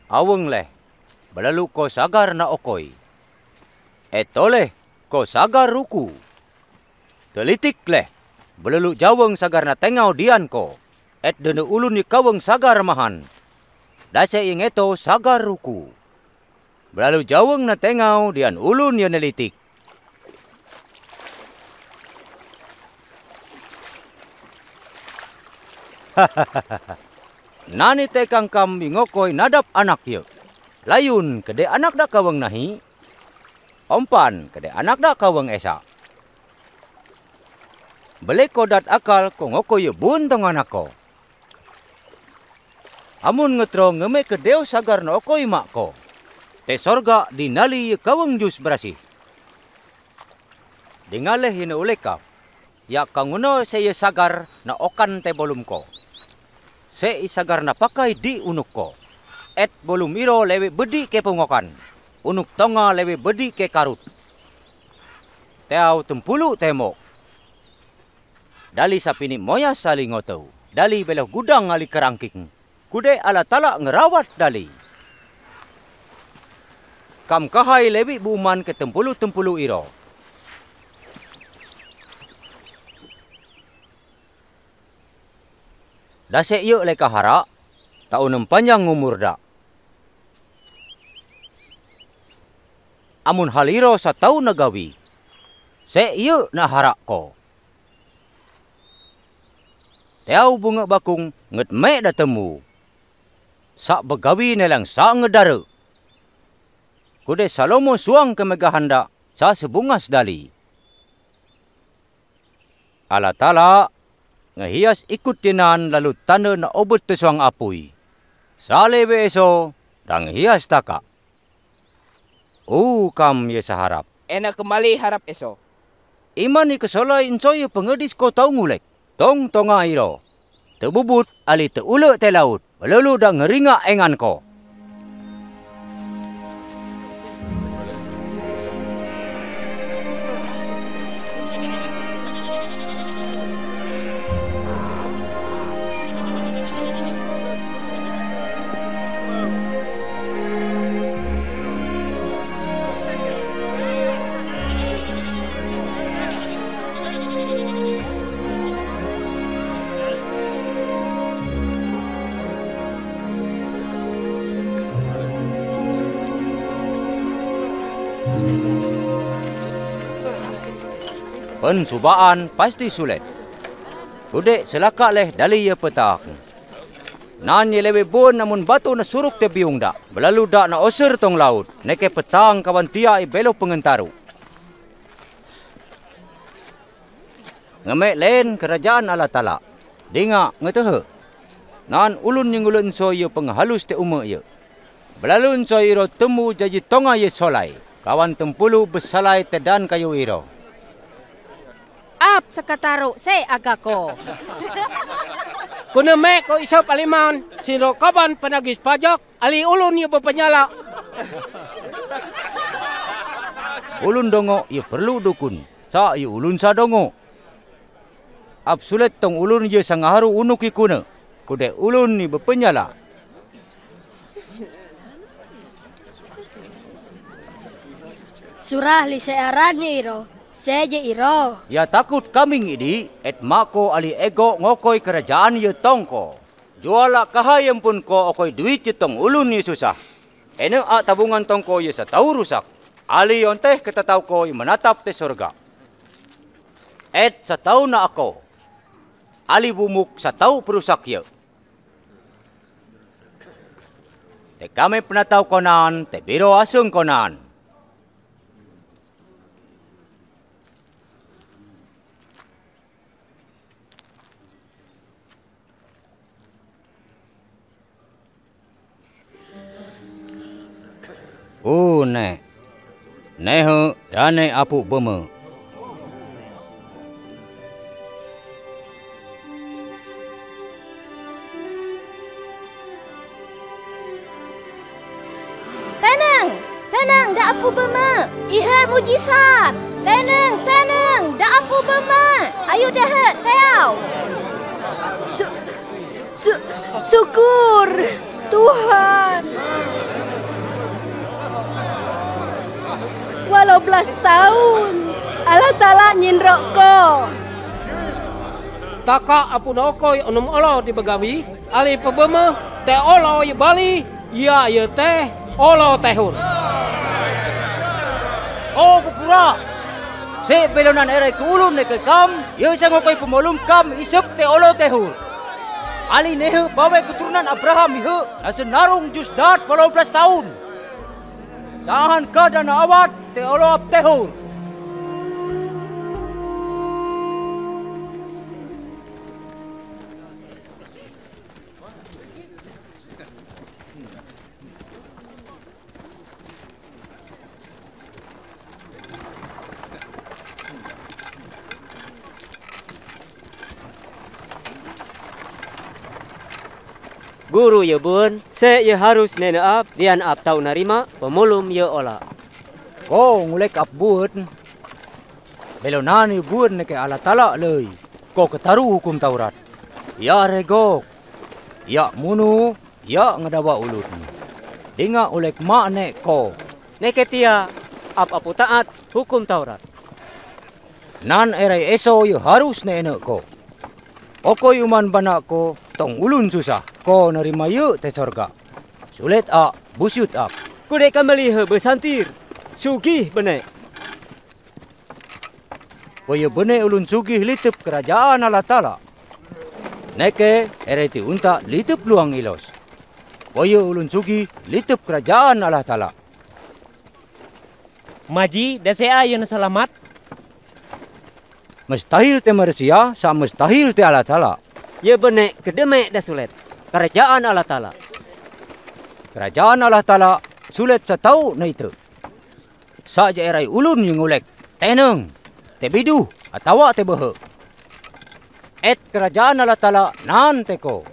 Aweng leh, belalu ko sagar na okoy. Etoleh, ko sagar ruku. Telitik leh, belalu jaweng sagar na tengau dian ko. Et dene ulun ni kaweng sagar mahan. Dase ing eto sagar ruku. Belalu jaweng na tengau dian ulun ya nelitik. Nani tekang kam ngokoi nadap anak ye. Layun kede anak dak kaweng nahi. Ompan kede anak dak kaweng esa. Bele kodat akal ko ngoko ye bun tong ko. Amun ngetro ngeme kedeo sagar no okoi mak ko. Te sorga dinali ye kaweng jus berasih. Dingaleh hina ulekap. Ya kanguno saya sagar na okan te bolum ko se isagar na pakai di unuk ko. Et bolum iro lewe bedi ke pengokan. Unuk tonga lewe bedi ke karut. Teau tempulu temo. Dali sapini moya saling ngotau. Dali belo gudang ali kerangking. Kude ala tala ngerawat dali. Kam kahai lewi buman ke tempulu-tempulu iro. Dasek yuk leka hara, tahun panjang umur dak. Amun haliro sa tau nagawi, se yuk na harak ko. Teau bunga bakung nget me da temu. Sak begawi nelang sa ngedare. Kude Salomo suang kemegahanda sa sebungas dali. Ala ngahias ikut tinan lalu tanda na obot tesuang apui. Sale beso dang hias taka. Uh kam ye saharap. Enak kembali harap eso. Iman ni kesolai insoy pengedis ko tau ngulek. Tong tonga iro. Tebubut ali teule te laut. Lalu dah ngeringa engan ko. Pensubaan pasti sulit. Kudek selakak leh dali ia petak. Nan ye lewe bon namun batu na suruk te biung dak. Belalu dak na osir tong laut. Neke petang kawan tia i belo pengentaru. Ngemek len kerajaan Allah Ta'ala. Denga ngetehe. Nan ulun yang ulun so ye penghalus te ume ye. Belalun so iro temu jaji tonga ye solai. Kawan tempulu besalai te dan kayu iro. Ap sekataru se agako. [LAUGHS] Kuna me ko isap aliman, sino kaban penagis pajak, ali ulun yu berpenyala. [LAUGHS] Ulun dongo ye perlu dukun. Sa ye ulun sa dongo. Ap sulit tong ulun ye sangaharu unuk ikuna. Kude ulun ni berpenyala. Surah li searanya iro. Seje iro. Ya takut kaming idi, et mako ali ego ngokoi kerajaan ye tongko. Juala kahayam pun ko okoi duit ye tong ulun ye susah. Ene a tabungan tongko ye satau rusak. Ali yonteh kita tahu ko menatap te surga. Et satau na ako. Ali bumuk satau perusak ye. Te kami penatau konan, te biro asung konan. Oh, ne. Ne he, dane apu beme. Tenang, tenang, dak apa bema. Iha mujizat. Tenang, tenang, dak apa bema. Ayo dah, teau. Su, su, syukur Tuhan. Belas tahun, Allah Ta'ala nyinrok ko. Taka apu nokoi onum olo di begawi, ali pebema, te olo ye bali, ya ye teh, olo tehun. Oh, pupura. Se belonan erai ke ulun ne ke kam, ye sa ngokoi pemolum kam isuk te olo tehur. Ali nehe bawa keturunan Abraham ihe, nasa narung jus dat walau belas tahun. Sahan ka dan awat te olo ap tehur. Guru ye bun, se ye harus nene ap, dian ap tau narima, pemulum ye ola. Ko ngulek ap buat. Belonani buat ne ke Allah Ta'ala lei. Ko ketaru hukum Taurat. Ya regok. Ya munu, ya ngadawa ulut. Dinga ulek mak nek ko. Neke tia, ap apu taat hukum Taurat. Nan erai eso ye harus ne enek ko. Okoi uman bana ko, tong ulun susah. Ko nerima ye te sorga. Sulit a, busyut ap. Kudek kembali bersantir. Sugih benek. Koye bene ulun sugih litip kerajaan Allah Ta'ala. Neke ereti unta litip luang ilos. Koye ulun sugih litip kerajaan Allah Ta'ala. Maji, dasea yang selamat. Mustahil te manusia, sa mustahil te Allah Ta'ala. Ye benek kedemek dah sulit. Kerajaan Allah Ta'ala. Kerajaan Allah Ta'ala sulit sa tau na itu. Saja erai ulun yang ulek. Teneng, te bidu, atawa te behe. Et kerajaan Allah Ta'ala nan teko.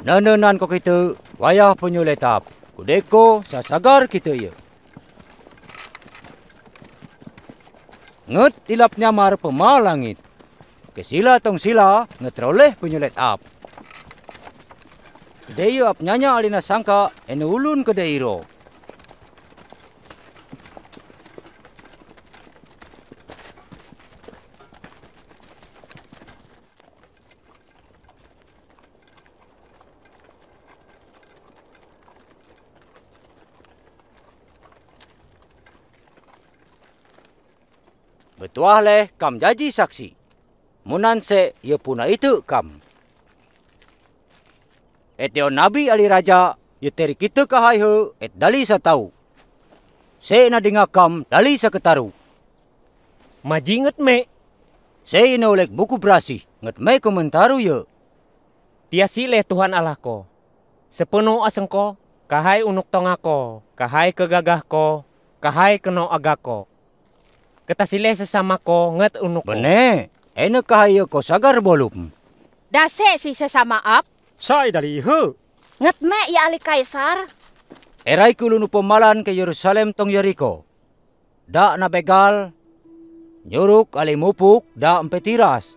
Nenenan ko kita, wayah penyuletap. Kudeko sa sagar kita ye. Nget ilap nyamar pemalangit. Kesila tong sila ngetroleh penyulet ap. Kedeyo ap nyanya alina sangka ene ulun kedeiro. Betuah leh kam jaji saksi. Munan se ye puna itu kam. Et yo nabi ali raja ye teri kita kahai he et dali sa tahu. Se na dengar kam dali sa ketaru. Maji nget me. Se ina olek buku berasi nget me komentaru ye. Tiasi leh Tuhan Allah ko. Sepenuh aseng ko, kahai unuk tonga ko, kahai kegagah ko, kahai keno agak ko. Ketasile sesama ko nget unuk. Bene, ena kahai ko sagar bolum. Dase si sesama ap. Sai dari he. Nget me ya ali kaisar. Erai kulunu pemalan ke Yerusalem tong Yeriko. Da na begal, nyuruk ali mupuk da empetiras.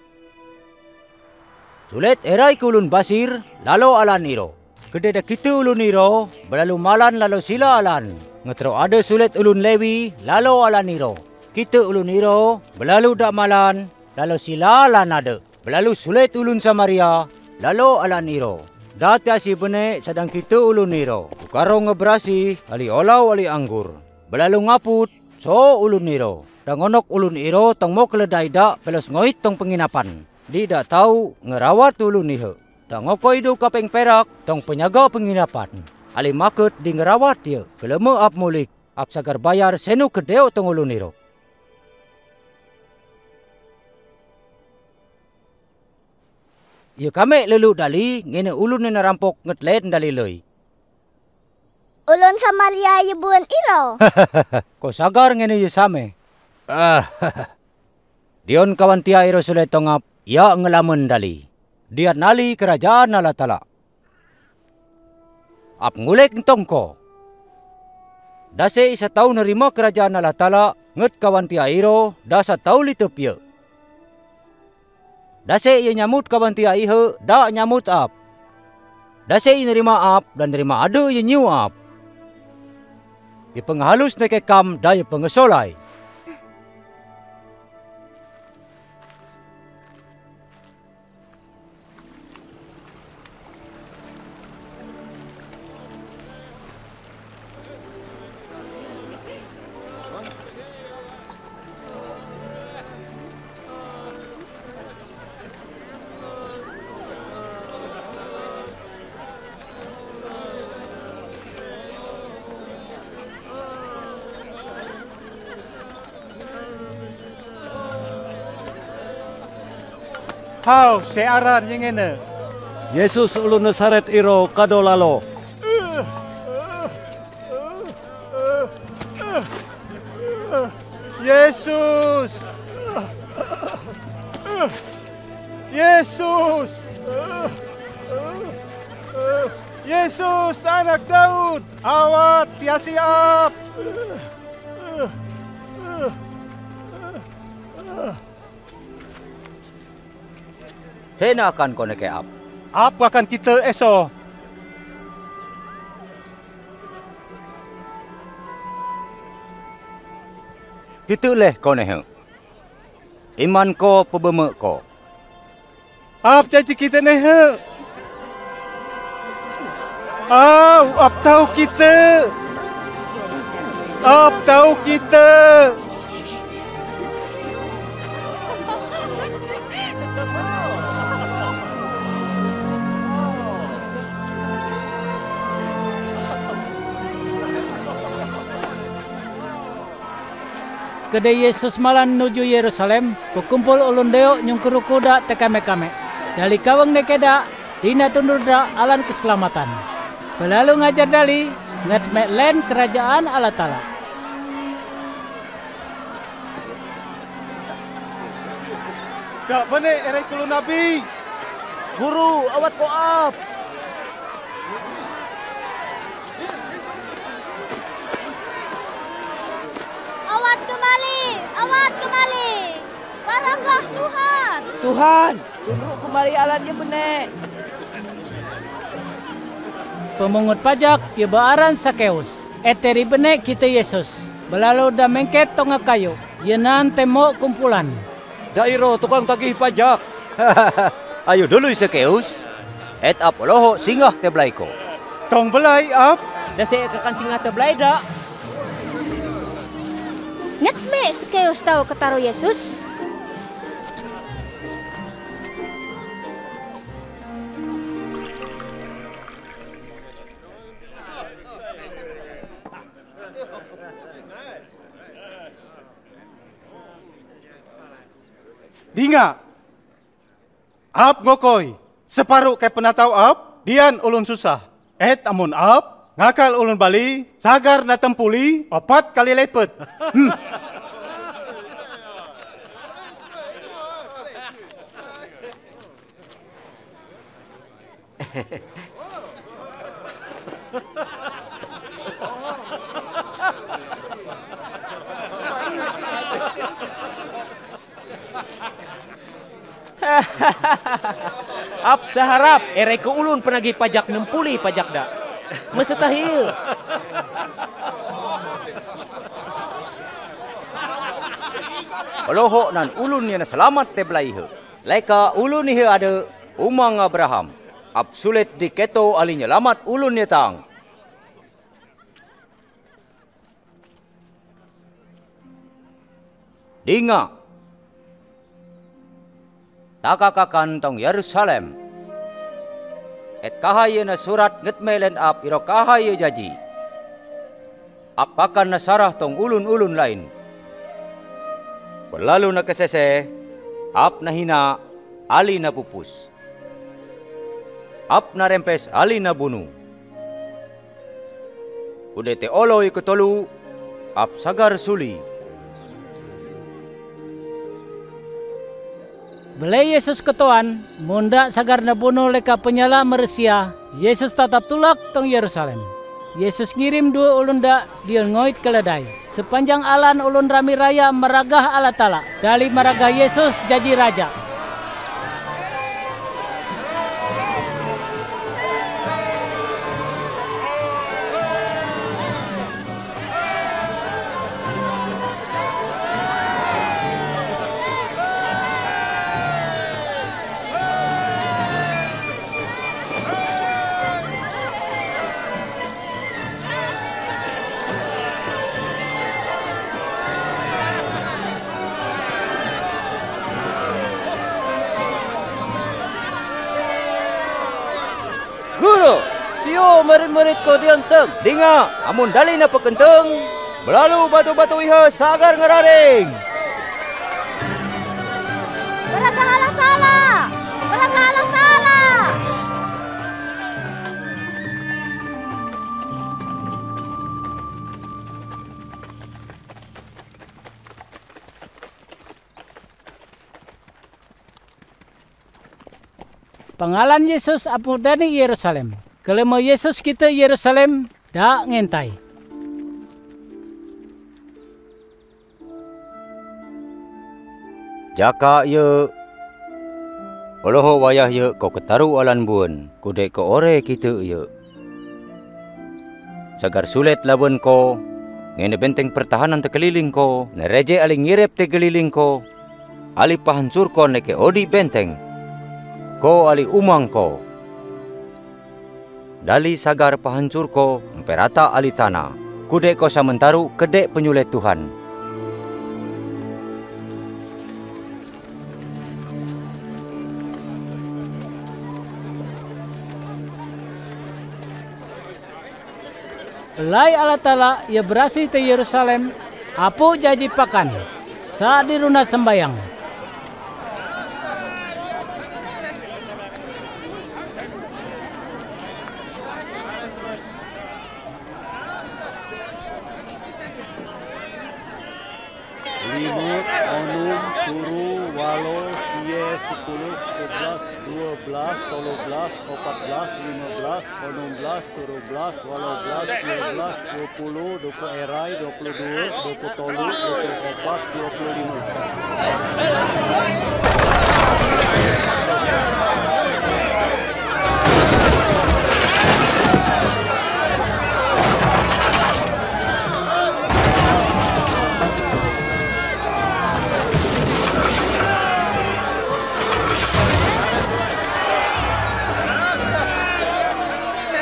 Sulit erai kulun basir, lalu alan iro. Gede da kita ulun iro, berlalu malan lalu sila alan. Ngetro ada sulit ulun lewi, lalu alan iro. Kita ulun iro, berlalu dak malan, lalu sila alan ada. Berlalu sulit ulun Samaria, lalu alan iro. Dati si bene sedang kita ulun niro. Ukaro ngeberasi, ali olau ali anggur. Berlalu ngaput, so ulun niro. Dan ngonok ulun iro tong mo keledai dak pelos ngoit tong penginapan. Di dak tahu ngerawat ulun nihe. Dan ngokoi du kapeng perak tong penyaga penginapan. Ali makut di ngerawat dia. Kelemu ap mulik. Ap sagar bayar senu kedeo tong ulun niro. Ya kami lelu dali ngene ulun ni rampok ngetlet dali loy. Ulun Samaria yebun ilo. [LAUGHS] Ko sagar ngene ye same. Ah. [LAUGHS] Dion kawan tia iro sule tongap ya ngelamun dali. Dia nali kerajaan Allah Ta'ala. Ap ngulek tongko. Dase isa tau nerima kerajaan Allah Ta'ala nget kawan tia iro dasa tau li Dase ia nyamut kawan tia ihe da nyamut ap. Dase ia nerima ap dan nerima ada ia nyu ap. Ia penghalus neke kam da ia pengesolai. Hau, searan yang ngene. Yesus ulun Nasaret iro kadolalo. Yesus. Yesus. Yesus anak Daud, awat tiasi up. Tena akan kau neke ap. Apa akan kita esok? Kita leh kau nehe. Iman ko pebeme ko. Apa janji kita ni he? Au, apa tahu kita? Apa tahu kita? Kedai Yesus malan menuju Yerusalem, kukumpul ulun deo nyungkuru kuda tekame-kame. Dali kawang nekeda, dina tundur da alan keselamatan. Belalu ngajar dali, ngat mek len kerajaan Allah Ta'ala. Benar erai kulu Nabi. Guru, awat ko Awat kembali, awat kembali. Baraklah Tuhan. Tuhan, tunduk kembali alatnya benek. Pemungut pajak ye baaran Sakeus. Eteri benek kita Yesus. Belalu da mengket tonga kayu. Ye nan temo kumpulan. Dairo tukang tagih pajak. [LAUGHS] Ayo dulu Sakeus. Et ap loho singgah teblai ko. Tong belai up. Dah saya kekan singa terbelai dak. Nget me sekeus tahu ketaru Yesus. Dinga. Ap ngokoi. Separuh ke penatau ap, dian ulun susah. Et amun ap, ngakal ulun bali, sagar na tempuli, opat kali lepet. Hmm. [LAUGHS] Ap seharap ere ke ulun penagih pajak nempuli pajak dak. Mustahil. Olohok nan ulun yang selamat te belai he. Leka ulun ni ada umang Abraham. Ap di keto ali nyelamat ulun ni tang. Dinga. Takakakan tong Yerusalem. Et kahaya na surat ngetmelen ap iro kahaya jaji. Apakan na sarah tong ulun-ulun lain. Lalu na kesese, ap na hina, ali na pupus. Ap na rempes, ali na bunuh. Ude te oloy ketolu, ap sagar suli. Belai Yesus ketuan, munda sagar na bunuh leka penyala meresia, Yesus tatap tulak tong Yerusalem. Yesus ngirim dua ulun da dia ngoit keledai. Sepanjang alan ulun rami raya meragah Allah Ta'ala. Dali meragah Yesus jadi raja. Murid-murid ko dianteng. Dinga, amun dali na pekenteng, belalu batu-batu iha sagar Allah Ta'ala. Beragah Allah Ta'ala. Pengalan Yesus apu dani Yerusalem. Kelemo Yesus kita Yerusalem dak ngentai. Jaka ye Oloho wayah ye kau ketaru alan buan, kudek ke ore kita ye. Sagar sulit laban ko, ngene benteng pertahanan tekeliling ko, nereje ali ngirep tekeliling ko, ali pahancur ko neke odi benteng, ko ali umang ko. Dali sagar pahancur ko, emperata ali tanah, kudek ko samentaru kedek penyulet Tuhan. Belai Allah Ta'ala ia berasi te Yerusalem, apu jaji pakan, saat di runa sembayang. Onum, Turu, Walo, Sie, 10, 11, 12, 13, 14, 15, 16, 17, 18, 19, 20, 20 Erai, 22, 20 Tolu, 24, 25.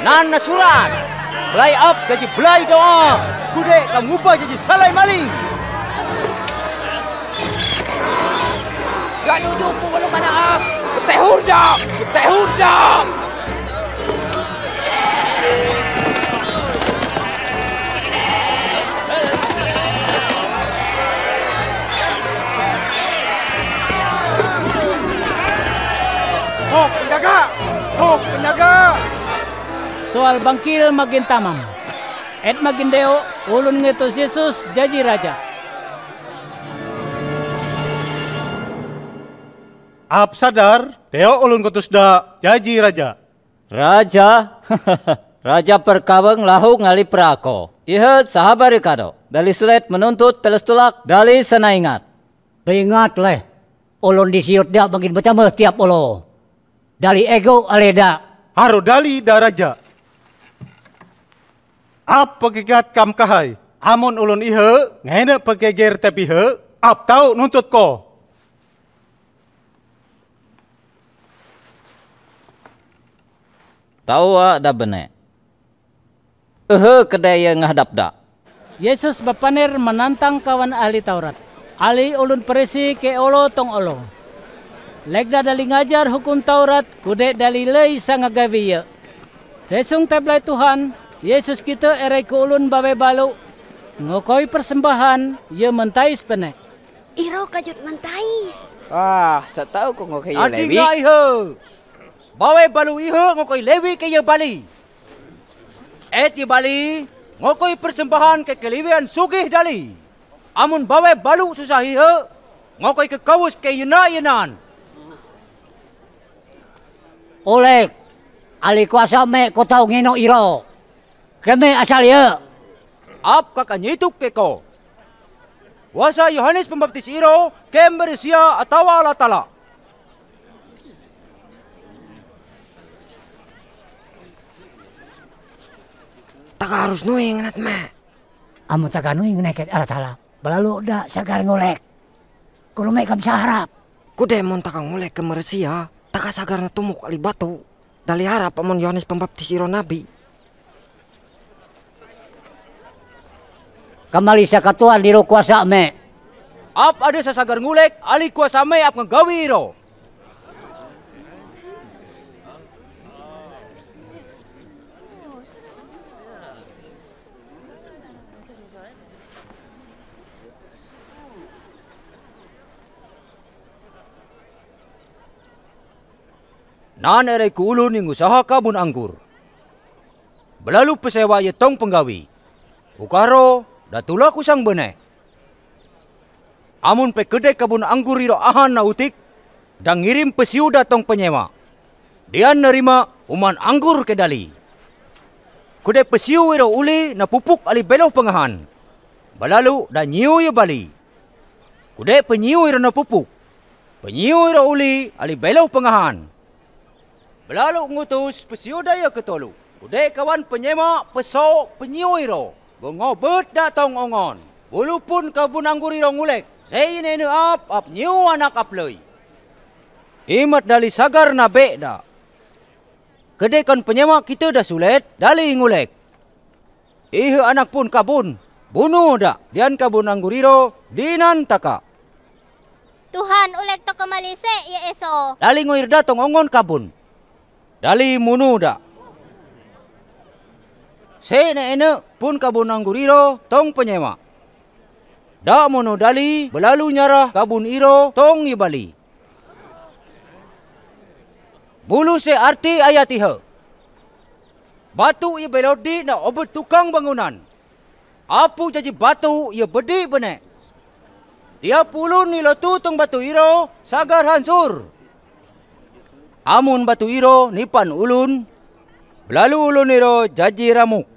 nan surat. Belai up jadi belai doa Kudek kamu ubah jadi salai maling. Gak duduk pun belum mana up. Kita hurda, kita hurda. Oh, penjaga! Oh, penjaga! Soal bangkil magin tamam. Et magin deo ulun ngetus Yesus jaji raja. Ap sadar, Teo ulun kutus da jaji raja. Raja, [LAUGHS] Raja perkawang lahu ngali prako. Iha sahabat kado. Dali sulet menuntut pelestulak dali senaingat. Peringat leh. Ulun disiut dak bagin bercama tiap ulo. Dali ego aleda. Haru dali da raja. Ap pegigat kam kahai. Amun ulun iha, ngene pegeger tepi he, ap tau nuntut ko. Tawa da bene. Ehe kedaya ngadap da. Yesus bapaner menantang kawan ahli Taurat. Ali ulun perisi ke olo tong olo. Legda dali ngajar hukum Taurat, kude dali lei sangagawi ye. Resung teblai Tuhan, Yesus kita erai ke ulun babe balu. Ngokoi persembahan, ye mentais penek. Iro kajut mentais. Ah, sa tahu ko ngo kayo Adi Levi. nga iha. Bawe balu iha ngokoy lewi kaya bali. Et ye bali ngokoy persembahan ke keliwian sugih dali. Amun bawe balu susah iha ngokoy ke kawus ke yena yenan. Olek. Ali kuasa me ko tau ngino iro. Keme asal ya. Ap kakanyituk ke ko. Wasa Yohanes Pembaptis iro kemberisia atau Allah Ta'ala. Taka harus nuing nat ma. Amu takanu yang neket ala tala. Belalu da sagar ngolek. Kulo me kam saharap. Kude mon taka ngolek ke Meresia. Taka sagar na tumuk ali batu. Dali harap amon Yohanes Pembaptis iro nabi. Kembali sa katuan diro kuasa me. Ap ada sasagar ngulek ali kuasa me ap ngagawi iro. Nan ere kuulu ning usaha kabun anggur. Belalu pesewa ye tong penggawi. Ukaro datula kusang bene. Amun pe kedai kabun anggur iro ahan na utik dan ngirim pesiu datang penyewa. Dia nerima uman anggur ke dali. Kedai pesiu iro uli na pupuk ali beloh pengahan. Belalu dan nyiu ye bali. Kedai penyiu iro na pupuk. Penyiu iro uli ali beloh pengahan. Belalu ngutus pesiu daya ketolu. Kudai kawan penyema peso penyiu iro. Bengobet datang ongon. Walaupun kabun anggur iro ngulek. Saya ini ap ap nyiu anak ap lei. Imat dali sagar na beda. Kedai kan penyema kita dah sulet dali ngulek. Ihe anak pun kabun. Bunuh dah. Dian kabun anggur iro dinan taka. Tuhan ulek to kembali se ya eso. Dali ngoir datang ongon kabun. Dali munu dah. Se na ene pun kabun anggur iro tong penyewa. Da mono dali belalu nyarah kabun iro tong ibali. Bulu se arti ayat iha. Batu ia belodi na obat tukang bangunan. Apu jadi batu ia bedi bene. Dia pulun ni lotu tong batu iro sagar hancur. Amun batu iro nipan ulun. Belalu ulun iro jaji ramuk.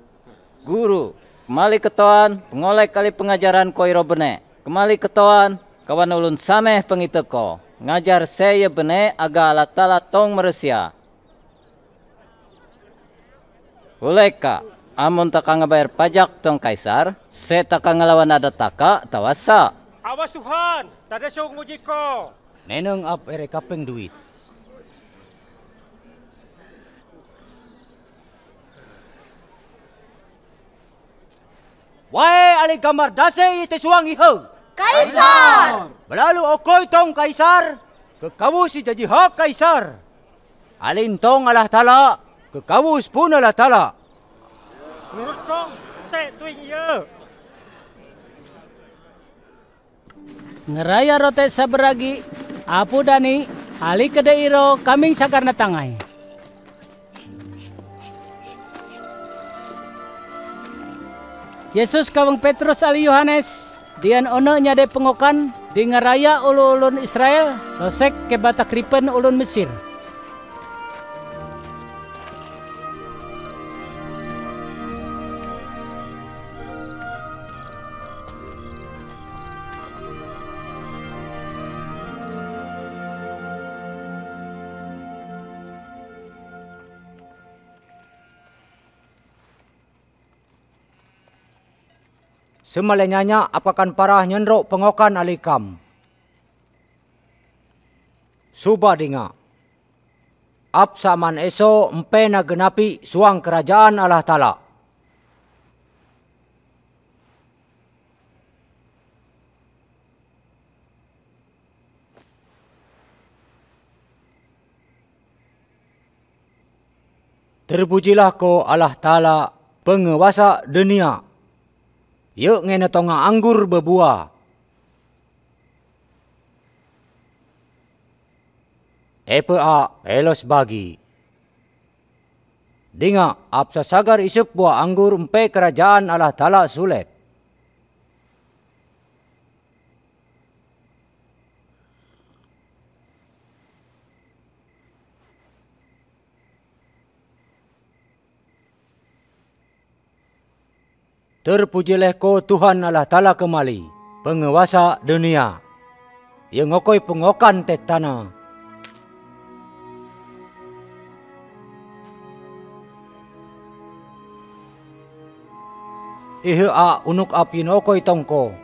Guru, kembali ketoan pengolek kali pengajaran ko iro bene. Kembali ketoan kawan ulun sameh pengite ko. Ngajar saya bene aga ala tala tong meresia. Uleka, amun taka ngabayar pajak tong kaisar, se taka ngelawan ada taka tawasa. Awas Tuhan, tada siya nguji ko. Neneng ap ere kapeng duit. Wae ali gambar dase ite suang iho. Kaisar! Belalu okoy tong kaisar, kekawus si jaji hak kaisar. Alintong Allah Ta'ala, kekawus pun Allah Ta'ala. Menurut kong, saya tuing iya. Ngeraya rote saberagi, apu dani, ali kede iro kaming sakarna tangai. Yesus kawang Petrus ali Yohanes, dian ono nyade pengokan, di ngeraya ulu-ulun Israel, losek ke batak ripen ulun Mesir. Semalenyanya apakan parah nyenrok pengokan alikam. Suba dinga. Ap saman eso empe na genapi suang kerajaan Allah Ta'ala. Terpujilah ko Allah Ta'ala penguasa dunia. Yuk ngene tonga anggur berbuah. Epa a elos bagi. Dinga apsa sagar isep buah anggur empe kerajaan Allah Ta'ala sulet. Terpujilah ko Tuhan Allah Ta'ala kemali, penguasa dunia. Yang ngokoi pengokan te tanah. Ihe a unuk api nokoi tongko.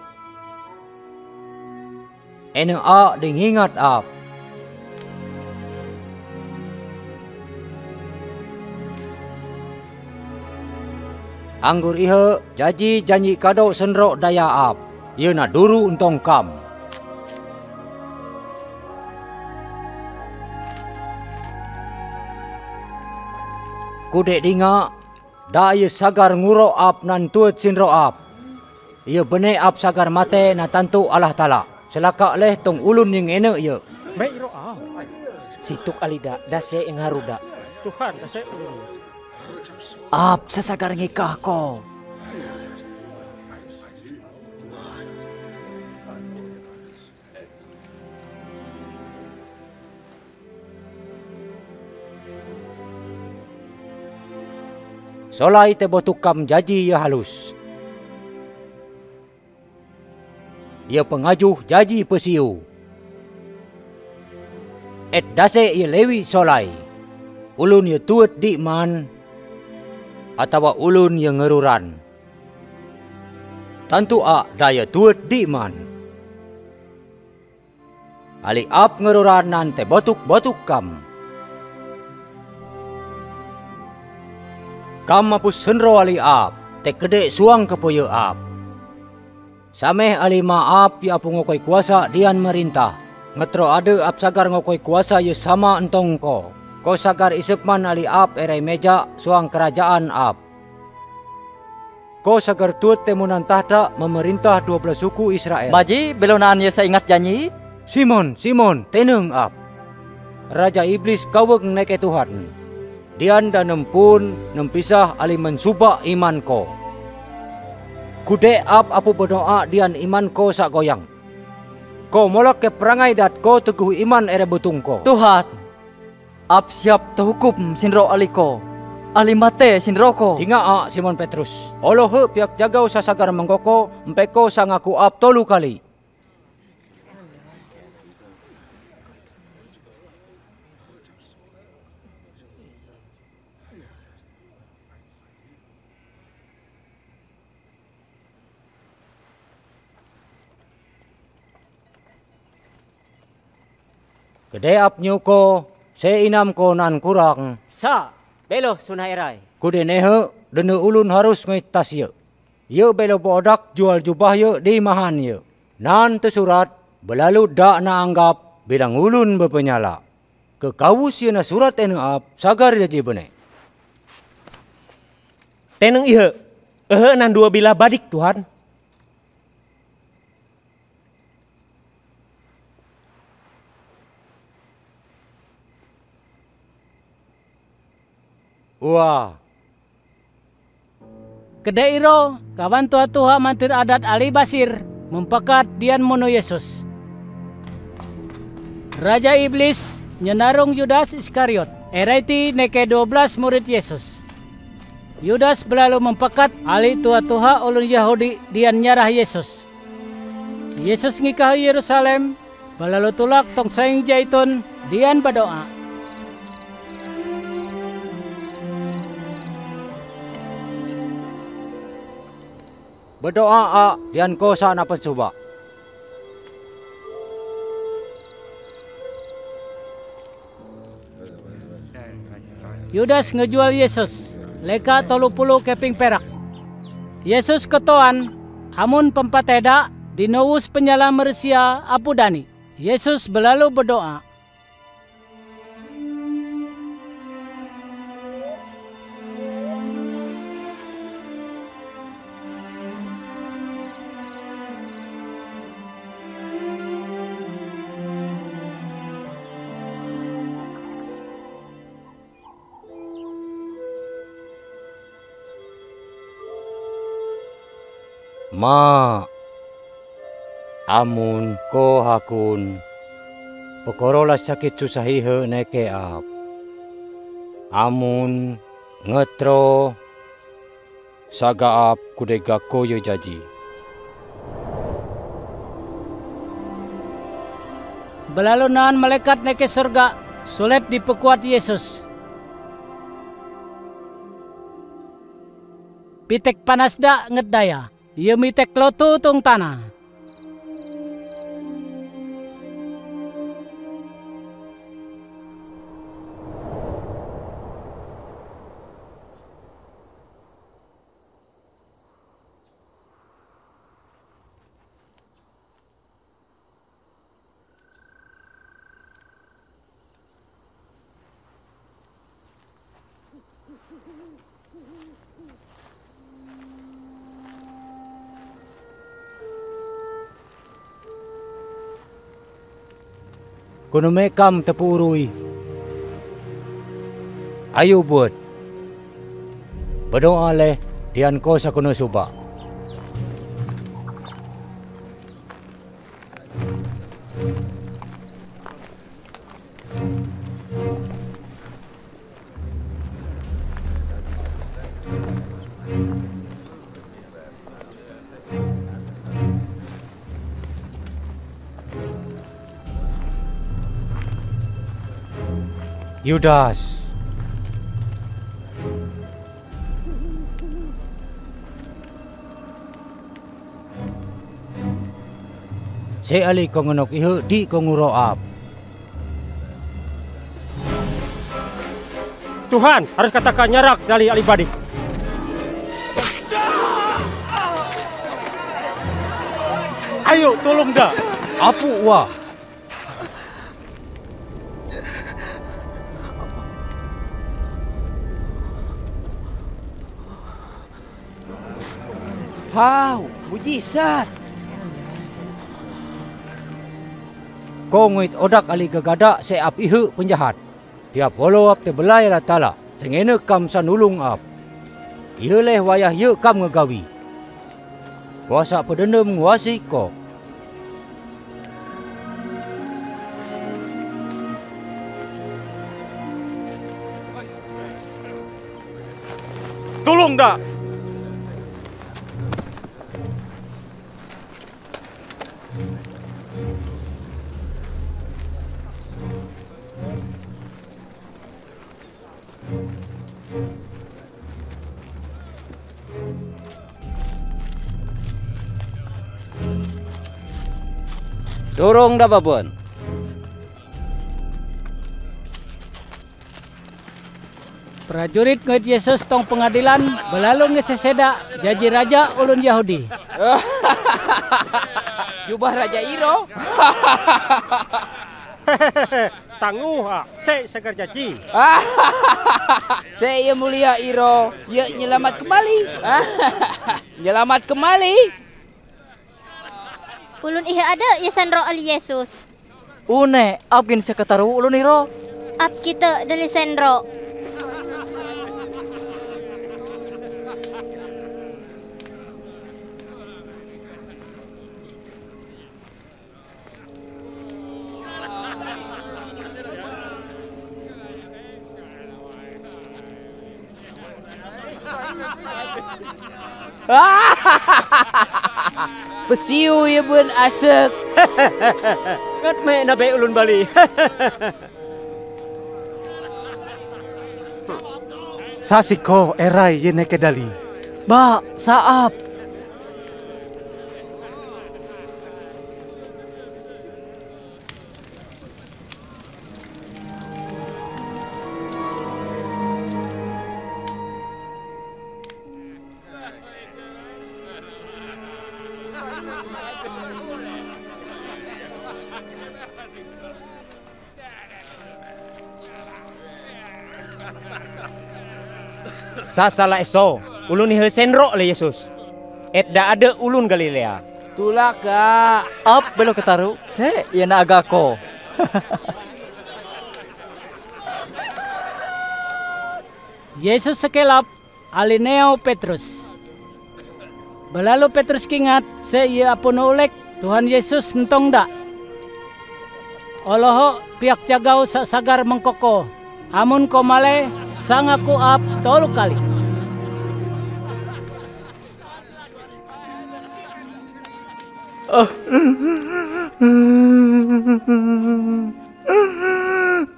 Ene a dingingat ap. Anggur ihe jaji janji kado senrok daya ap. Ia na duru untong kam. Kudek dinga, da ia sagar nguro ap nan tuat sinro ap. Ia bene ap sagar mate na tantu Allah Ta'ala. Selaka leh tong ulun yang enak ia. Baik. Situk alida, dase yang haruda. Tuhan, saya ulun. Ap sasagar ngikah ko. Solai te botukam jaji ia halus. Ia pengajuh jaji pesiu. Et dase ia lewi solai. Ulun ia tuat di man. Atau ulun ia ngeruran. Tentu a daya tuat di man. Ali ap ngeruran nan te botuk-botuk kam. Kam mapus senro ali ap, te kede suang kepoyo ap. Sameh ali maap ya apu ngokoi kuasa dian merintah. Ngetro ada ap sagar ngokoi kuasa ya sama entong ko. Ko sagar isepman ali ap erai meja suang kerajaan ap. Ko sagar tuat temunan tahta memerintah 12 suku Israel. Maji, belonaan ya saya ingat janji. Simon, Simon, teneng ap. Raja Iblis kaweng neke Tuhan. Dian dan nempun nempisah ali mensuba iman ko. Kude ap apu berdoa dian iman ko sak goyang. Ko molak ke perangai dat ko teguh iman ere betung ko. Tuhan, ap siap terhukum sinro aliko. Ali mate sinro ko. Tinga a Simon Petrus. Olo he piak jagau sasagar menggoko empeko sangaku ap tolu kali. Kedai ap nyuko, se inam ko nan kurang. Sa, belo sunai erai. Kude nehe, dene ulun harus ngitas ye. Ye belo bodak jual jubah ye di mahan ye. Nan tersurat, belalu dak na anggap bidang ulun bepenyala. Kekawus yana surat ene ap sagar jaji bene. Teneng ihe, ehe nan dua bila badik Tuhan. Wah, Kedairo, kawan tua tuha mantir adat Ali Basir, mempekat dian mono Yesus. Raja Iblis nyenarung Yudas Iskariot, eraiti neke 12 murid Yesus. Yudas berlalu mempekat ali tua tuha ulun Yahudi dian nyarah Yesus. Yesus ngikah Yerusalem, balalu tulak tong saing jaitun dian berdoa. Berdoa a dian ko sa na pencoba. Yudas ngejual Yesus, leka tolu puluh keping perak. Yesus ketoan, amun pempateda, dinowus penyala meresia apu dani. Yesus berlalu berdoa, Ma, amun ko hakun, pekorola sakit susah ihe neke ap. Amun ngetro saga ap kudega koyo jaji. Belalunan malaikat neke surga, sulit dipekuat Yesus. Pitek panas da ngedaya, ia mitek lotu tung tanah. Kuno mekam tepurui. Ayo buat. Berdoa leh dian ko sa kuno suba. Yudas. Se ali ko ngonok ihe di ko nguro ap. Tuhan harus katakan nyarak dari alibadik. Ayo tolong dah. Apu wah. Hau, mujizat. Nguit odak ali gagada se ap ihe penjahat. Tiap wolo ap te belai la tala. Sengene kam sanulung ap. Ihe leh wayah ye kam ngegawi. Kuasa pedendam nguasi ko. Durung dah babon. Prajurit ngeut Yesus tong pengadilan belalu ngeseseda jaji raja ulun Yahudi. [LAUGHS] Jubah Raja Iro. [LAUGHS] Tangguh ah, se segar jaji. [LAUGHS] Saya mulia Iro, ya nyelamat kembali. nyelamat kembali. Ulun ihe ada ya sendro ali Yesus. Une, abgin sekataru ulun iro. Ap kita dari sendro. Pesiu ya bun asek. Ngat me nabe ulun bali. [LAUGHS] Sasiko erai yene kedali. Ba, saap. Sasala eso, ulun ni senro le Yesus. Et da ada ulun Galilea. Tulah kak. Ap belok ketaru. Se, ya na agako. [LAUGHS] Yesus sekelap alineo Petrus. Belalu Petrus kingat se ia apun ulek Tuhan Yesus entong dak. Oloho pihak jagau sa sagar mengkoko. Amun ko male sangaku ap tolu kali.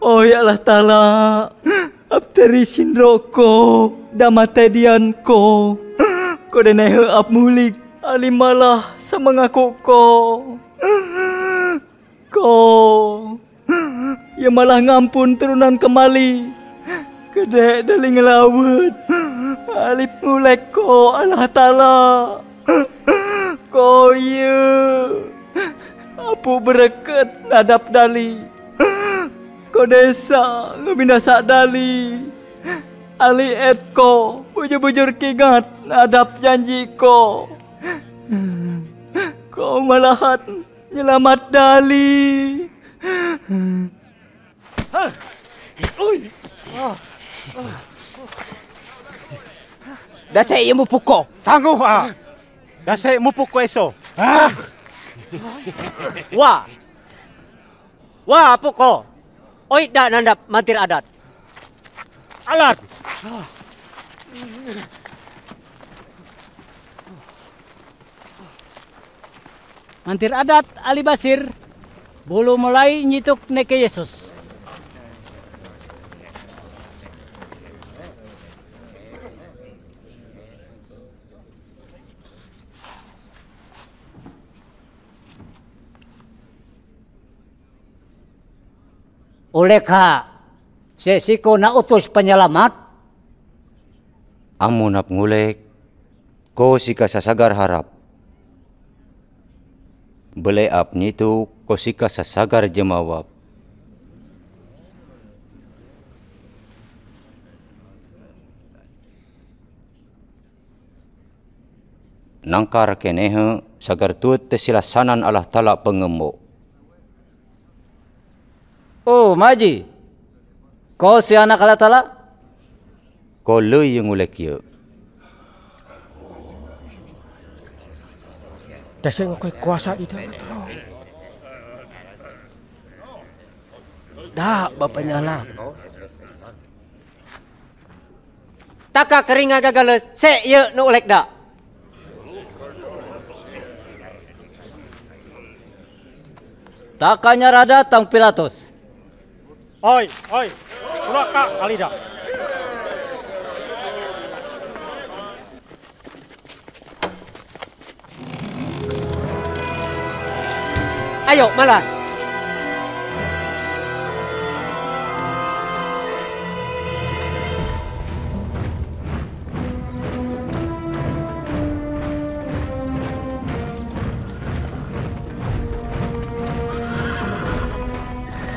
Oh ya Allah Ta'ala, abteri sinroko, damatedian ko, ko denehe ap mulik, alimalah mga ko. Ko, ya malah ngampun turunan kemali, kede daling ngelawet, alip mulek ko Allah Ta'ala. Ko ya, apu bereket nadap dali. Ko desa ngebinasa dali. Ali etko bujur-bujur kingat nadap janji ko. Ko malahat nyelamat dali. Dah saya yang mupuko. Tangguh ah. Dah saya mupuko eso. Wah. Wah, apa ko? Oi dak nandap mantir adat. Alat. Mantir adat Ali Basir bulu mulai nyituk neke Yesus. Oleh ka, sesiko na utus penyelamat, Amun ap ngulek, ko sika sasagar harap. Bele ap nitu ko sika sasagar jemawap. Nangkar kenehe sagar tuut tesilasanan Allah Ta'ala pengemuk. Oh, Maji. Kau si anak Allah Ta'ala? Ko leuy yang ngulek ye. Dasar ngakui kuasa di dalam terus. Dah, Bapak Nyala. Taka keringa gagal se ye nu ulek dak. Takanya rada tang Pilatus. Oi, oi. Kak Alida. Ayo, malah.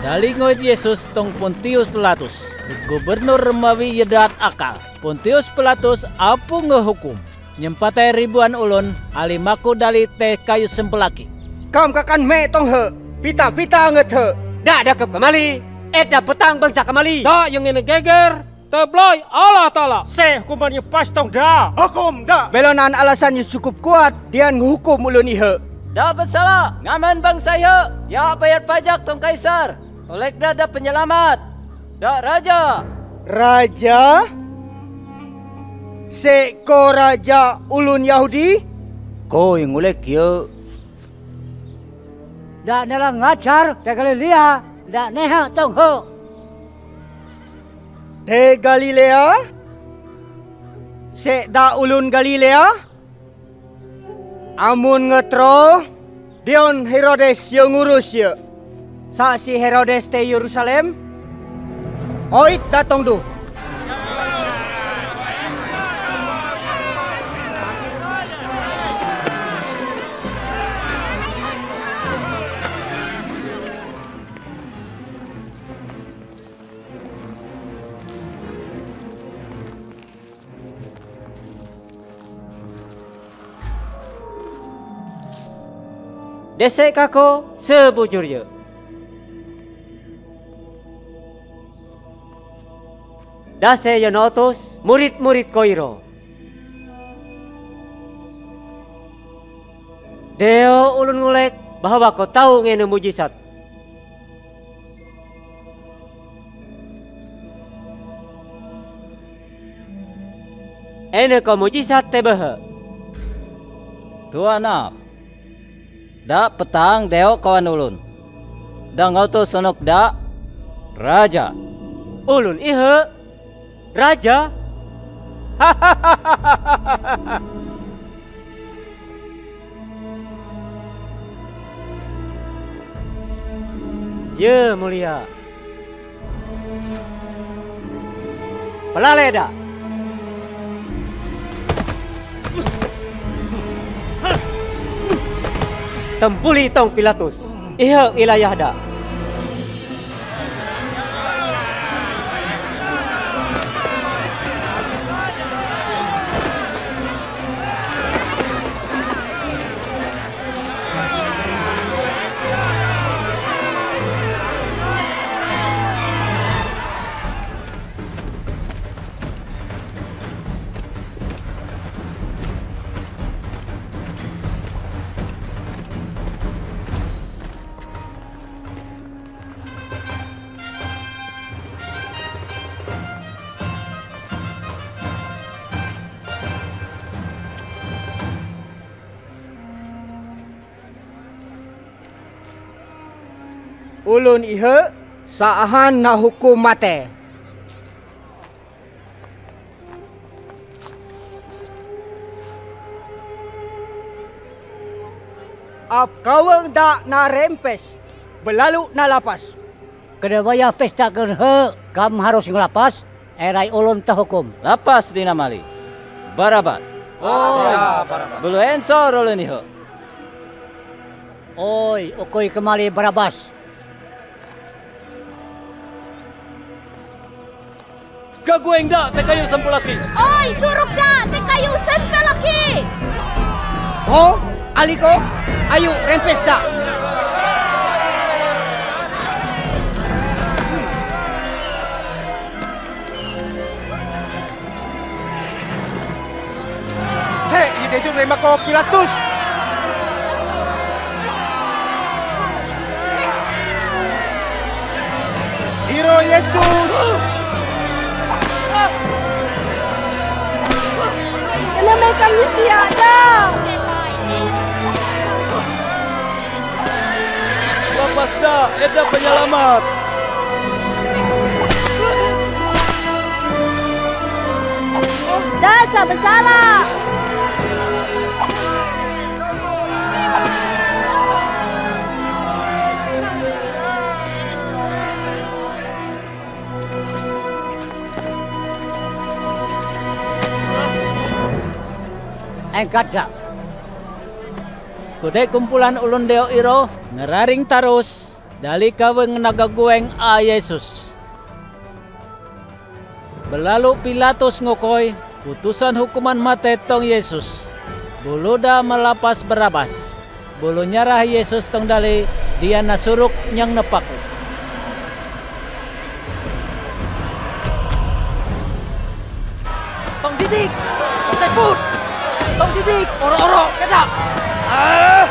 Dali ngoit Yesus tong Pontius Pilatus. Gubernur Romawi yedat akal. Pontius Pilatus apu ngehukum. Nyempatai ribuan ulun alimaku dali teh kayu sempelaki. Kam kakan me tong he. Pita pita nget he. Dak dakep kemali. Et dah petang bangsa kemali. Dak yang ini geger. Tebloi Allah Ta'ala. Se hukumannya pas tong dah. Hukum dah. Belonan alasannya cukup kuat. Dia nguhukum ulun ihe. Dah bersalah. Ngaman bangsa ya. Ya bayar pajak tong kaisar. Oleh ada penyelamat. Dak raja. Raja? Seko raja ulun Yahudi? Ko yang ulek ya. Dak nela ngacar te Galilea, dak neha tong ho. De Galilea? Se da ulun Galilea? Amun ngetro, Dion Herodes yang ngurus ya. Sa si Herodes te Yerusalem? Oit datang du. Desek kako sebujurnya. Dase Yonotus, murid-murid koiro. Deo ulun ngulek bahwa kau tahu ngene mujizat. Ene kau mujizat tebehe. Tuan ap. Dak petang deo kawan ulun. Dah ngautus sonok dak raja. Ulun ihe raja. [LAUGHS] Ya mulia. Pelale dah. Tempuli tong Pilatus. Iha wilayah dah. Ulun ihe saahan na hukum mate. Ap kawang da na rempes, belalu na lapas. Kedewaya pesta gerhe, kam harus ngelapas, erai ulun terhukum. Lapas dinamali. Barabas. Oh, ya, Barabas. Bulu ensor ulun ihe. Oi, ukoi kemali Barabas. Kagueng dak te kayu sampulaki. Oi, suruh dah te kayu sempel laki. Oh, aliko, ayo rempes da. Hei, Yesus terima kau Pilatus. Hero Yesus. Dah? Lapas dah, eda penyelamat. Dasar bersalah. Engkat dak. Kudai kumpulan ulun deo iro ngeraring tarus Dali kaweng nagagueng a Yesus. Belalu Pilatus ngokoy, putusan hukuman mati tong Yesus. Buluda melapas berabas. Bulu nyarah Yesus tong dali, dia nasuruk nyang nepaku. Pasai put. Tong didik, oro-oro, kena. Ah.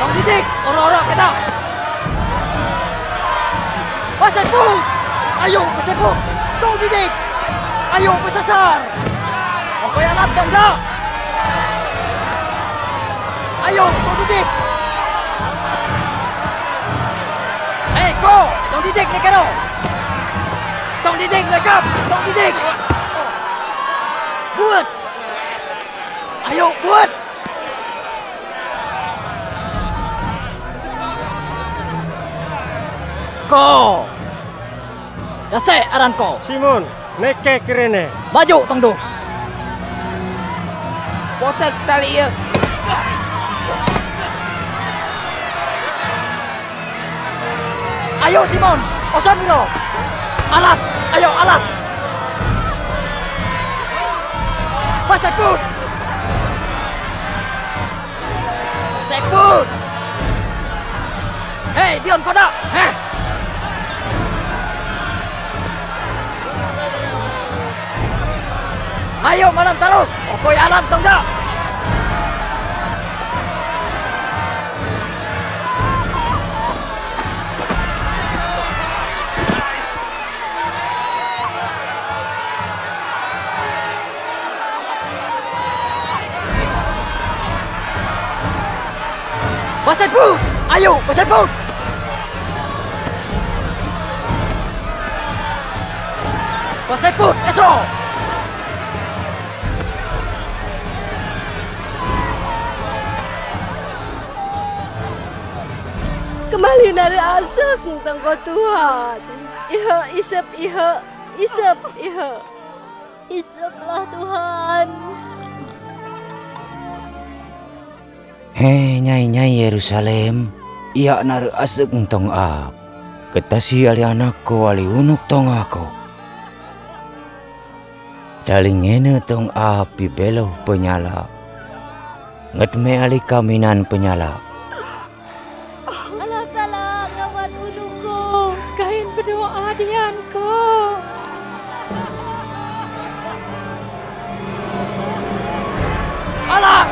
Tong didik, oro-oro, kena. Pasai put. Ayo, pasai put. Tong didik. Ayo, pasasar. Oke, alat tong dah. Ayo, tong didik. Eh, go. Tong didik, ni kero. Tong didik, lekap. Tong didik. Buat. Ayo, buat. Ko. Dase aran ko. Simon, neke kirene. Maju tong do. Potek tali ieu. Ayo Simon, osan dulu. Alat, ayo alat. Pasai put. Pasai put. Hei, Dion kau nak? Heh. Ayo malam terus. Okoi alam dah. Pasai put. Ayo, pasai put. Pasai put, esok. Kembali dari asap tengko Tuhan. Iha isep iha isep iha. Isaplah Tuhan. Hei nyai-nyai Yerusalem, ia nar asek tong ap. Ketasi ali anakku ali unuk tong aku. Daling ene tong api beloh penyala. Ngetme ali kaminan penyala. Allah Ta'ala ngawat uluku. Kain berdoa dianku. He!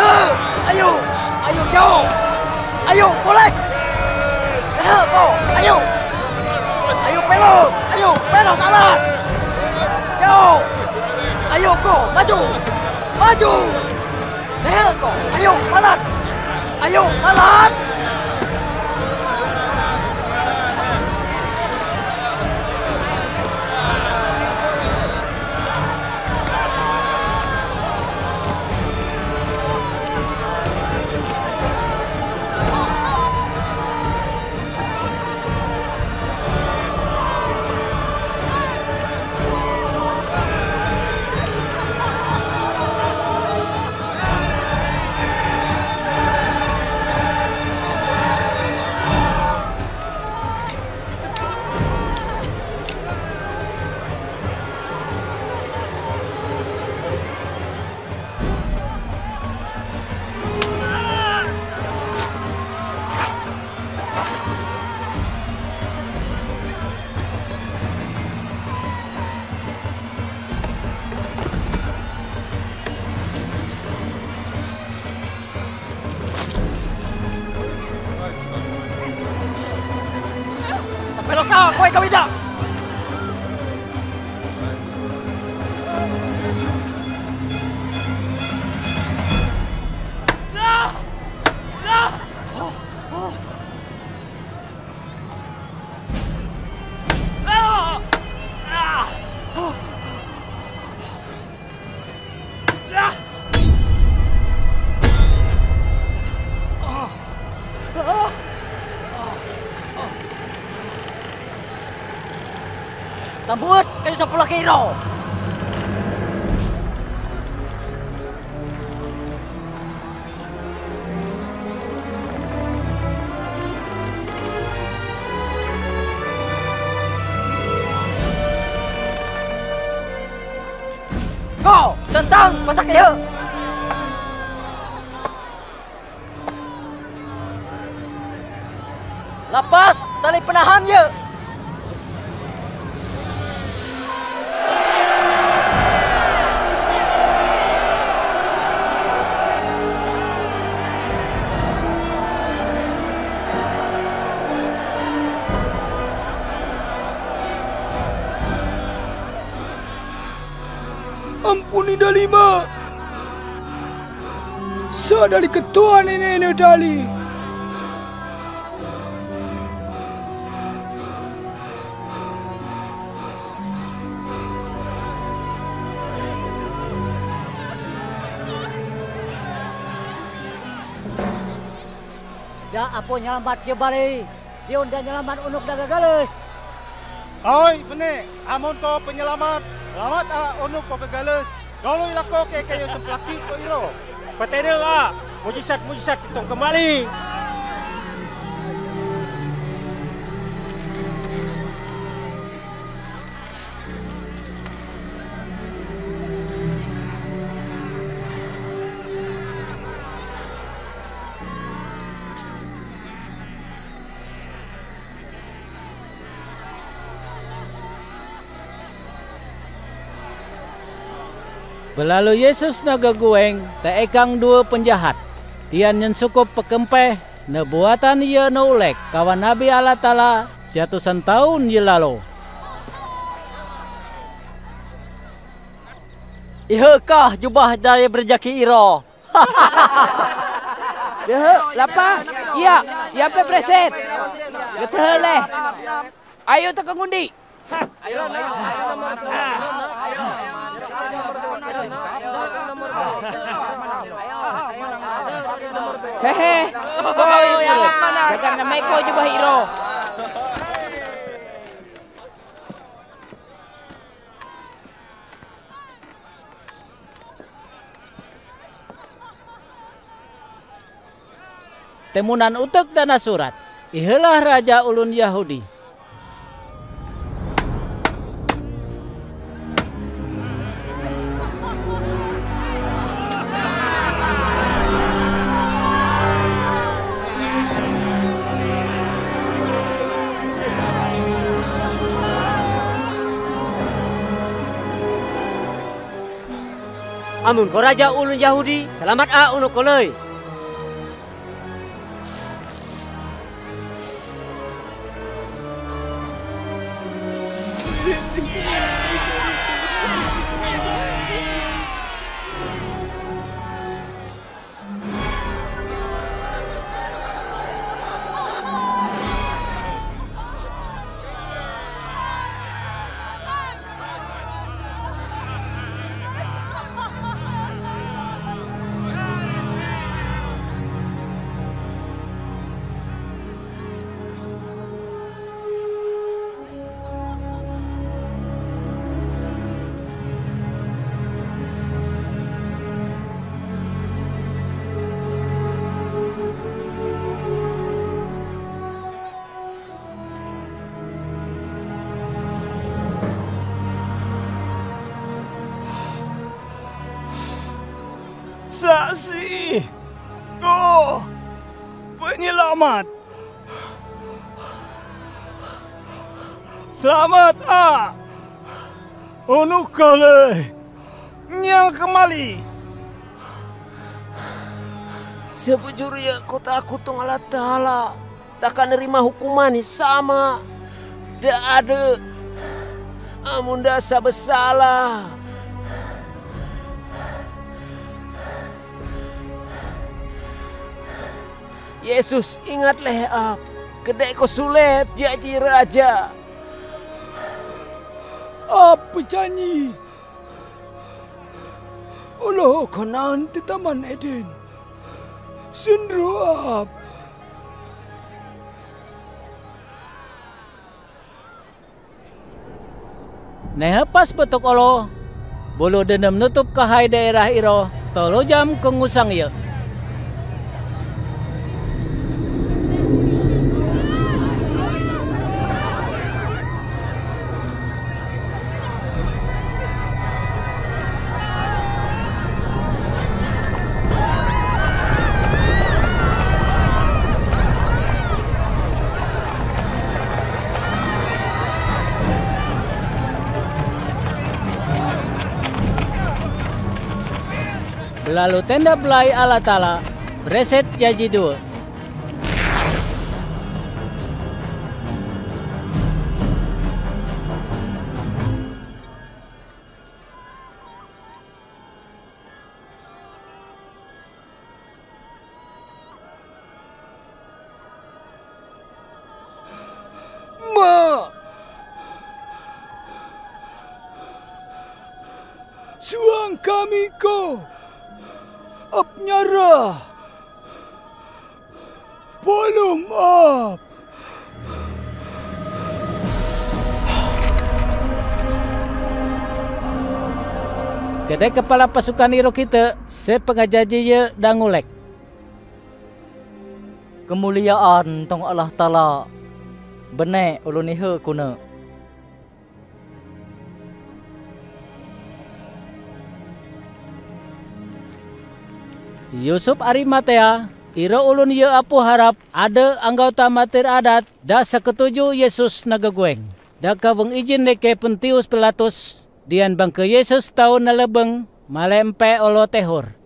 Ayo! Ayo jauh! Ayo, boleh! He, ko! Ayo! Ayo pelos! Ayo, pelos alat! Jauh! Ayo ko, maju! Maju! He, ko! Ayo, alat! Ayo, alat! Kabut kayo sa pulakiro! Go! Tentang! Masak kayo! Sadari ketua nenek Dali. Da apa nyelamat je balik. Dia unda nyelamat unuk daga galus. Oi, benih. Amun kau penyelamat. Selamat ah unuk kau kegales. Dolo ilako ke kayo semplaki ko iro. Patena mujizat-mujizat kita kembali. Belalu Yesus nagagueng te ekang dua penjahat. Tian nyen sukup pekempeh ne buatan ia ne ulek kawan Nabi Allah Ta'ala jatusan tahun lalu. Ihakah jubah dari berjaki iro? Dehe, lapa? Iya, iya pe preset. Getehe leh. Ayo tekan ngundi. Ayo, ayo. Hehe. Koi urut. Jangan namai kau jubah hero. Temunan utek dana surat. Ihelah Raja Ulun Yahudi. Amun ko raja ulun Yahudi, selamat a unuk koloi. Kale. Nyang kembali. Sebujurnya kau takut Allah Ta'ala. Takkan nerima hukuman yang sama. Dak ada. Amun dasa bersalah. Yesus ingatlah ap. Kedai kau sulit jadi raja. Apa janji? Allah kanan di Taman Eden. Sendro ap. Nehepas betuk olo. Bulu dendam nutup kahai daerah iro. Tolo jam kengusang ye. Belalu tenda belai Allah Ta'ala, bereset jaji Kedai kepala pasukan hero kita, sepengajaji ye dan. Kemuliaan tong Allah Ta'ala Benek ulun iha kuna Yusuf Arimatea, ira ulun ye apu harap ada anggota matir adat da seketuju Yesus nagagueng. Da kaweng izin neke pentius pelatus dian bang ke Yesus tahun nalebeng malempe olo tehur.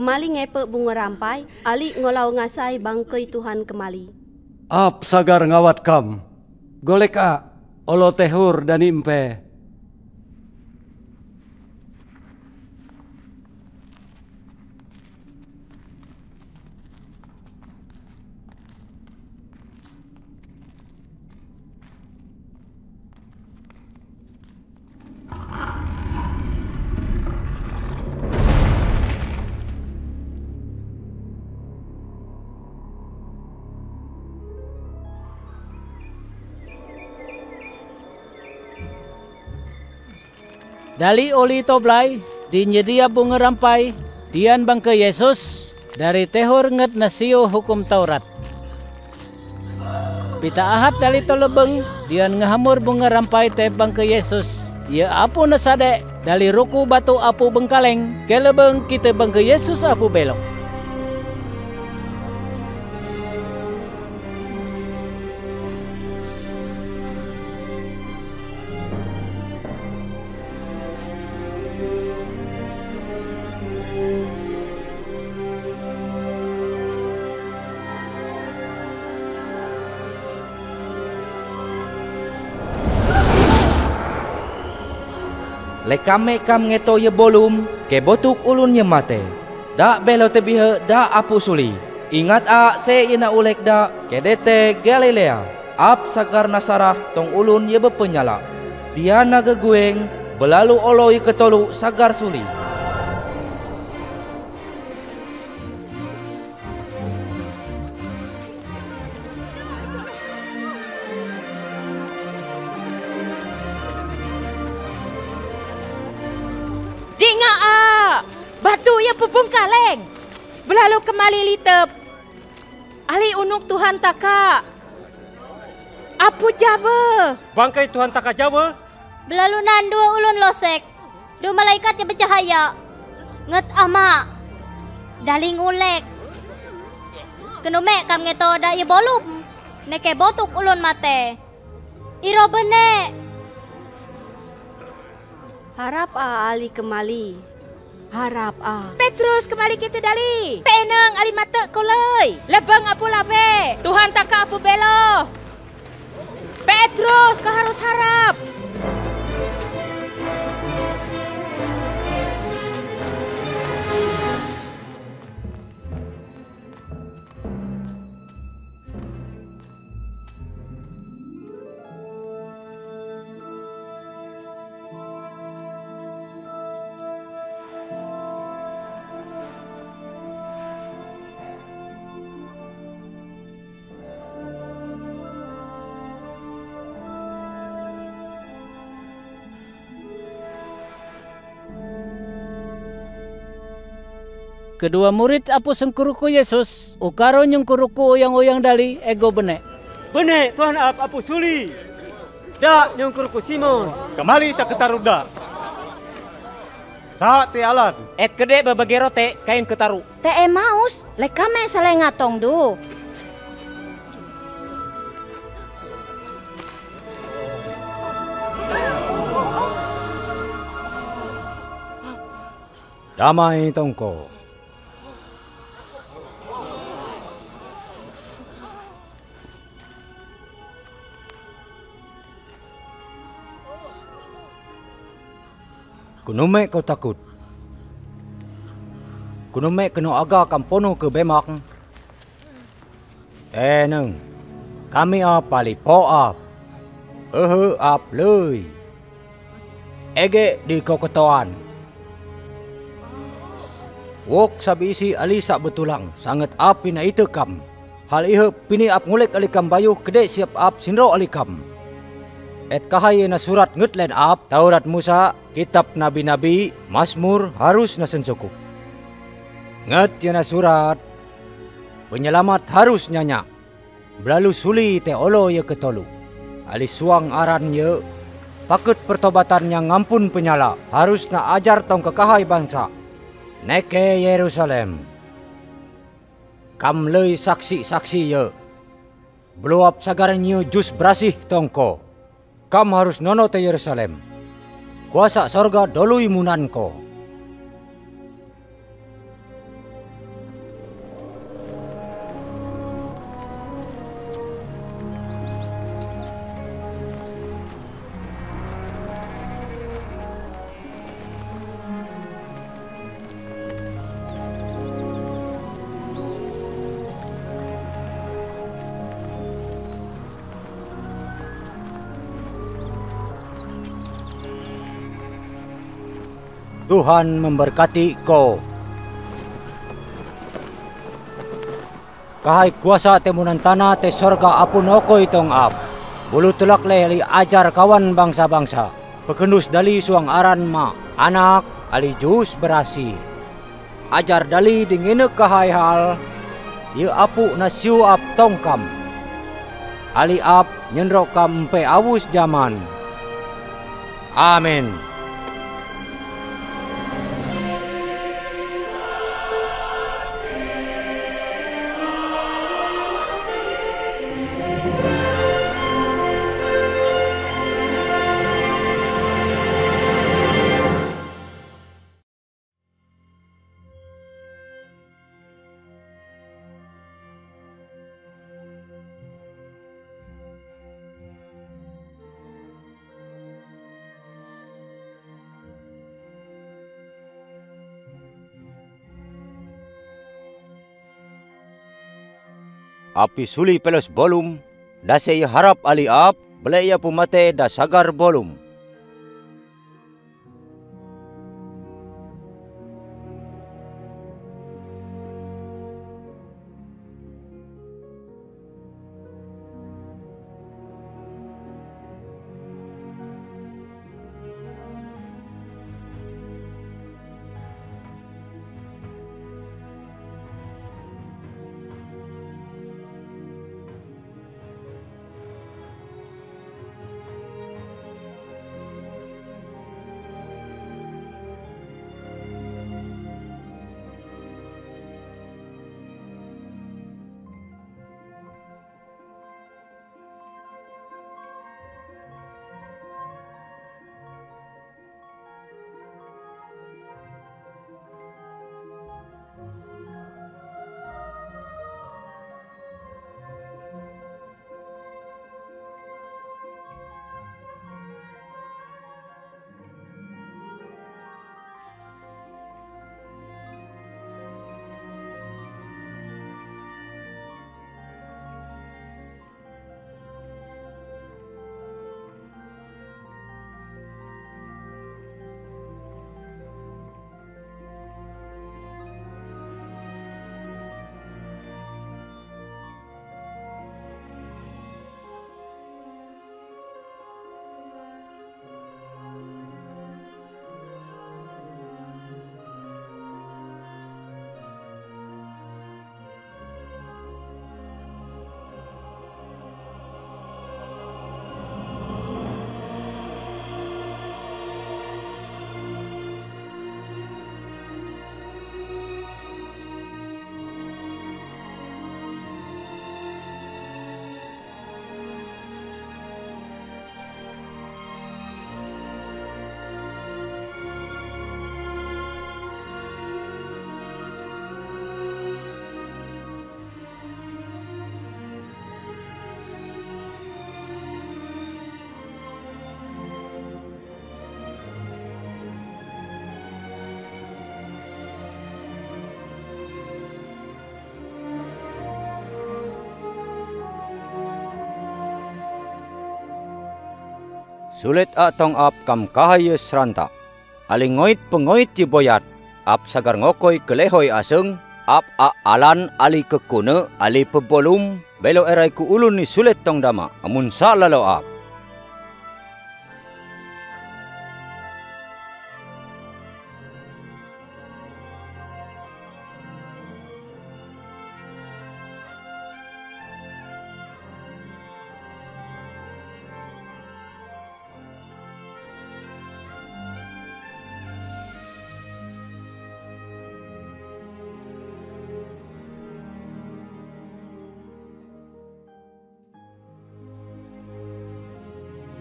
Kemali ngepek bunga rampai, ali ngolau ngasai bangkei Tuhan kemali. Ap sagar ngawat kam. Golek a, olo tehur dan impe. Dali oli toblay, dinyedia bunga rampai, dian bang ke Yesus, dari tehur nget nasio hukum Taurat. Pita ahad dali tolebeng, dian ngehamur bunga rampai te bang ke Yesus. Ya apu nasade, dali ruku batu apu bengkaleng, kelebeng kita bang ke Yesus apu belok. Lekame kam ngeto ye bolum ke botuk ulun ye mate. Dak belo te bihe dak apu suli. Ingat a se ina ulek dak kedete Galilea. Ap sagar nasarah tong ulun ye bepenyala. Dia naga gueng belalu oloi ketolu sagar suli. Belalu kemali litep. Ali unuk Tuhan taka. Apu Jawa. Bangkai Tuhan taka Jawa. Belalunan dua ulun losek. Dua malaikat yang bercahaya. Nget ama. Daling ulek. Kenumek kam ngeto da ye bolum. Neke botuk ulun mate. Iro benek. Harap a ali kemali. Harap a. Petrus kembali kita dali. Tenang ali mata koloi. Lebang apu lave. Tuhan taka apu belo. Petrus, kau harus harap. Kedua murid apu sengkuruku Yesus, ukaro nyengkuruku uyang-uyang dali ego benek. Benek Tuhan ap apu suli. Dak nyungkurku Simon. Kembali saketaruda. Saat te alan. Et kede babage rote kain ketaru. Te Emaus, lek kame salengatong du. Damai tongko. Kunume kau takut. Kunume kena aga kampono ke bemak. Tenang. Kami ap pali po ap. Eh ap löy. Ege di kau ketuan. Wok sabi isi alisa betulang sangat api na itu kam. Hal ihe pini ap ngulek alikam bayu kede siap ap sinro alikam. Et kahaya na surat ngutlen ap Taurat Musa, kitab nabi-nabi, Mazmur harus na sensukup. Nget ya na surat, penyelamat harus nyanya. Belalu suli te olo ya ketolu. Ali suang aran ye, pakut pertobatan yang ngampun penyala, harus na ajar tong kekahai bangsa. Neke Yerusalem. Kam lei saksi-saksi ye. Beluap sagarannya jus berasih tongko. Kam harus nono te Yerusalem. Kuasa sorga dolui munanko. Tuhan memberkati kau. Kahai kuasa temunan tanah te sorga apun oko itong ap. Bulu tulak lehli ajar kawan bangsa-bangsa. Pekenus dali suang aran ma. Anak ali jus berasi. Ajar dali dingine kahai hal. Ye apu na siu ap tongkam. Ali ap nyenrok kam pe awus zaman. Amin. Api suli pelos bolum, da sei harap ali ap, bele ia pumate da sagar bolum. Sulit a tong ap kam kahaya seranta. Ali ngoit pengoit ji boyat. Ap sagar ngokoy kelehoy aseng. Ap a alan ali kekune ali pebolum. Belo erai ku ulun ni sulit tong dama. Amun sa lalo ap.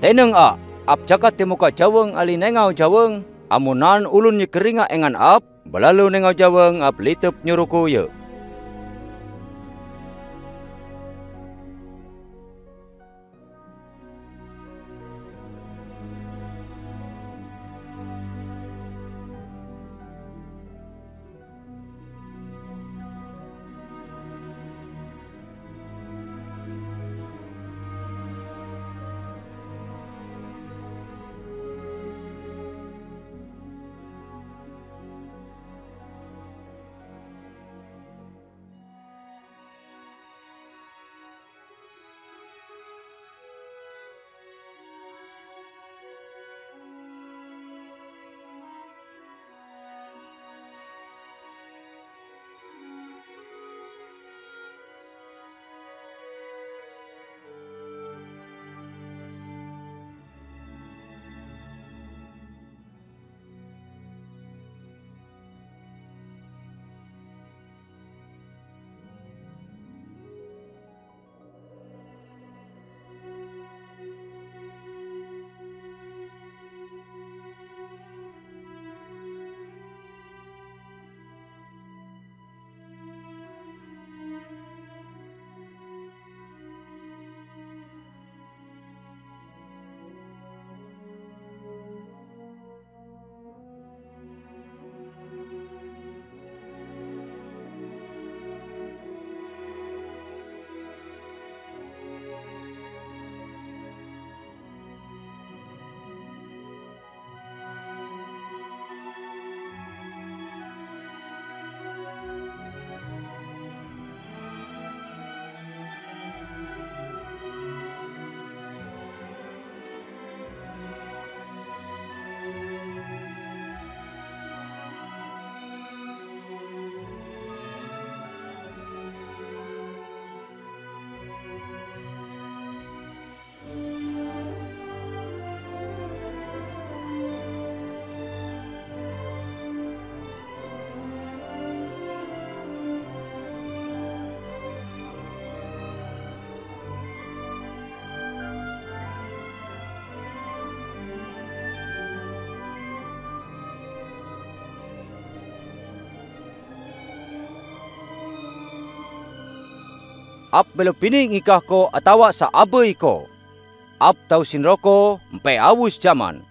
Teneng a, ap jakat timuka jaweng ali nengau jaweng, amunan ulun keringa engan ap, belalu nengau jaweng ap litep nyuruku ye. Ap belo pining ikah ko atawa sa abai ko. Ap tau sinroko mpe awus jaman.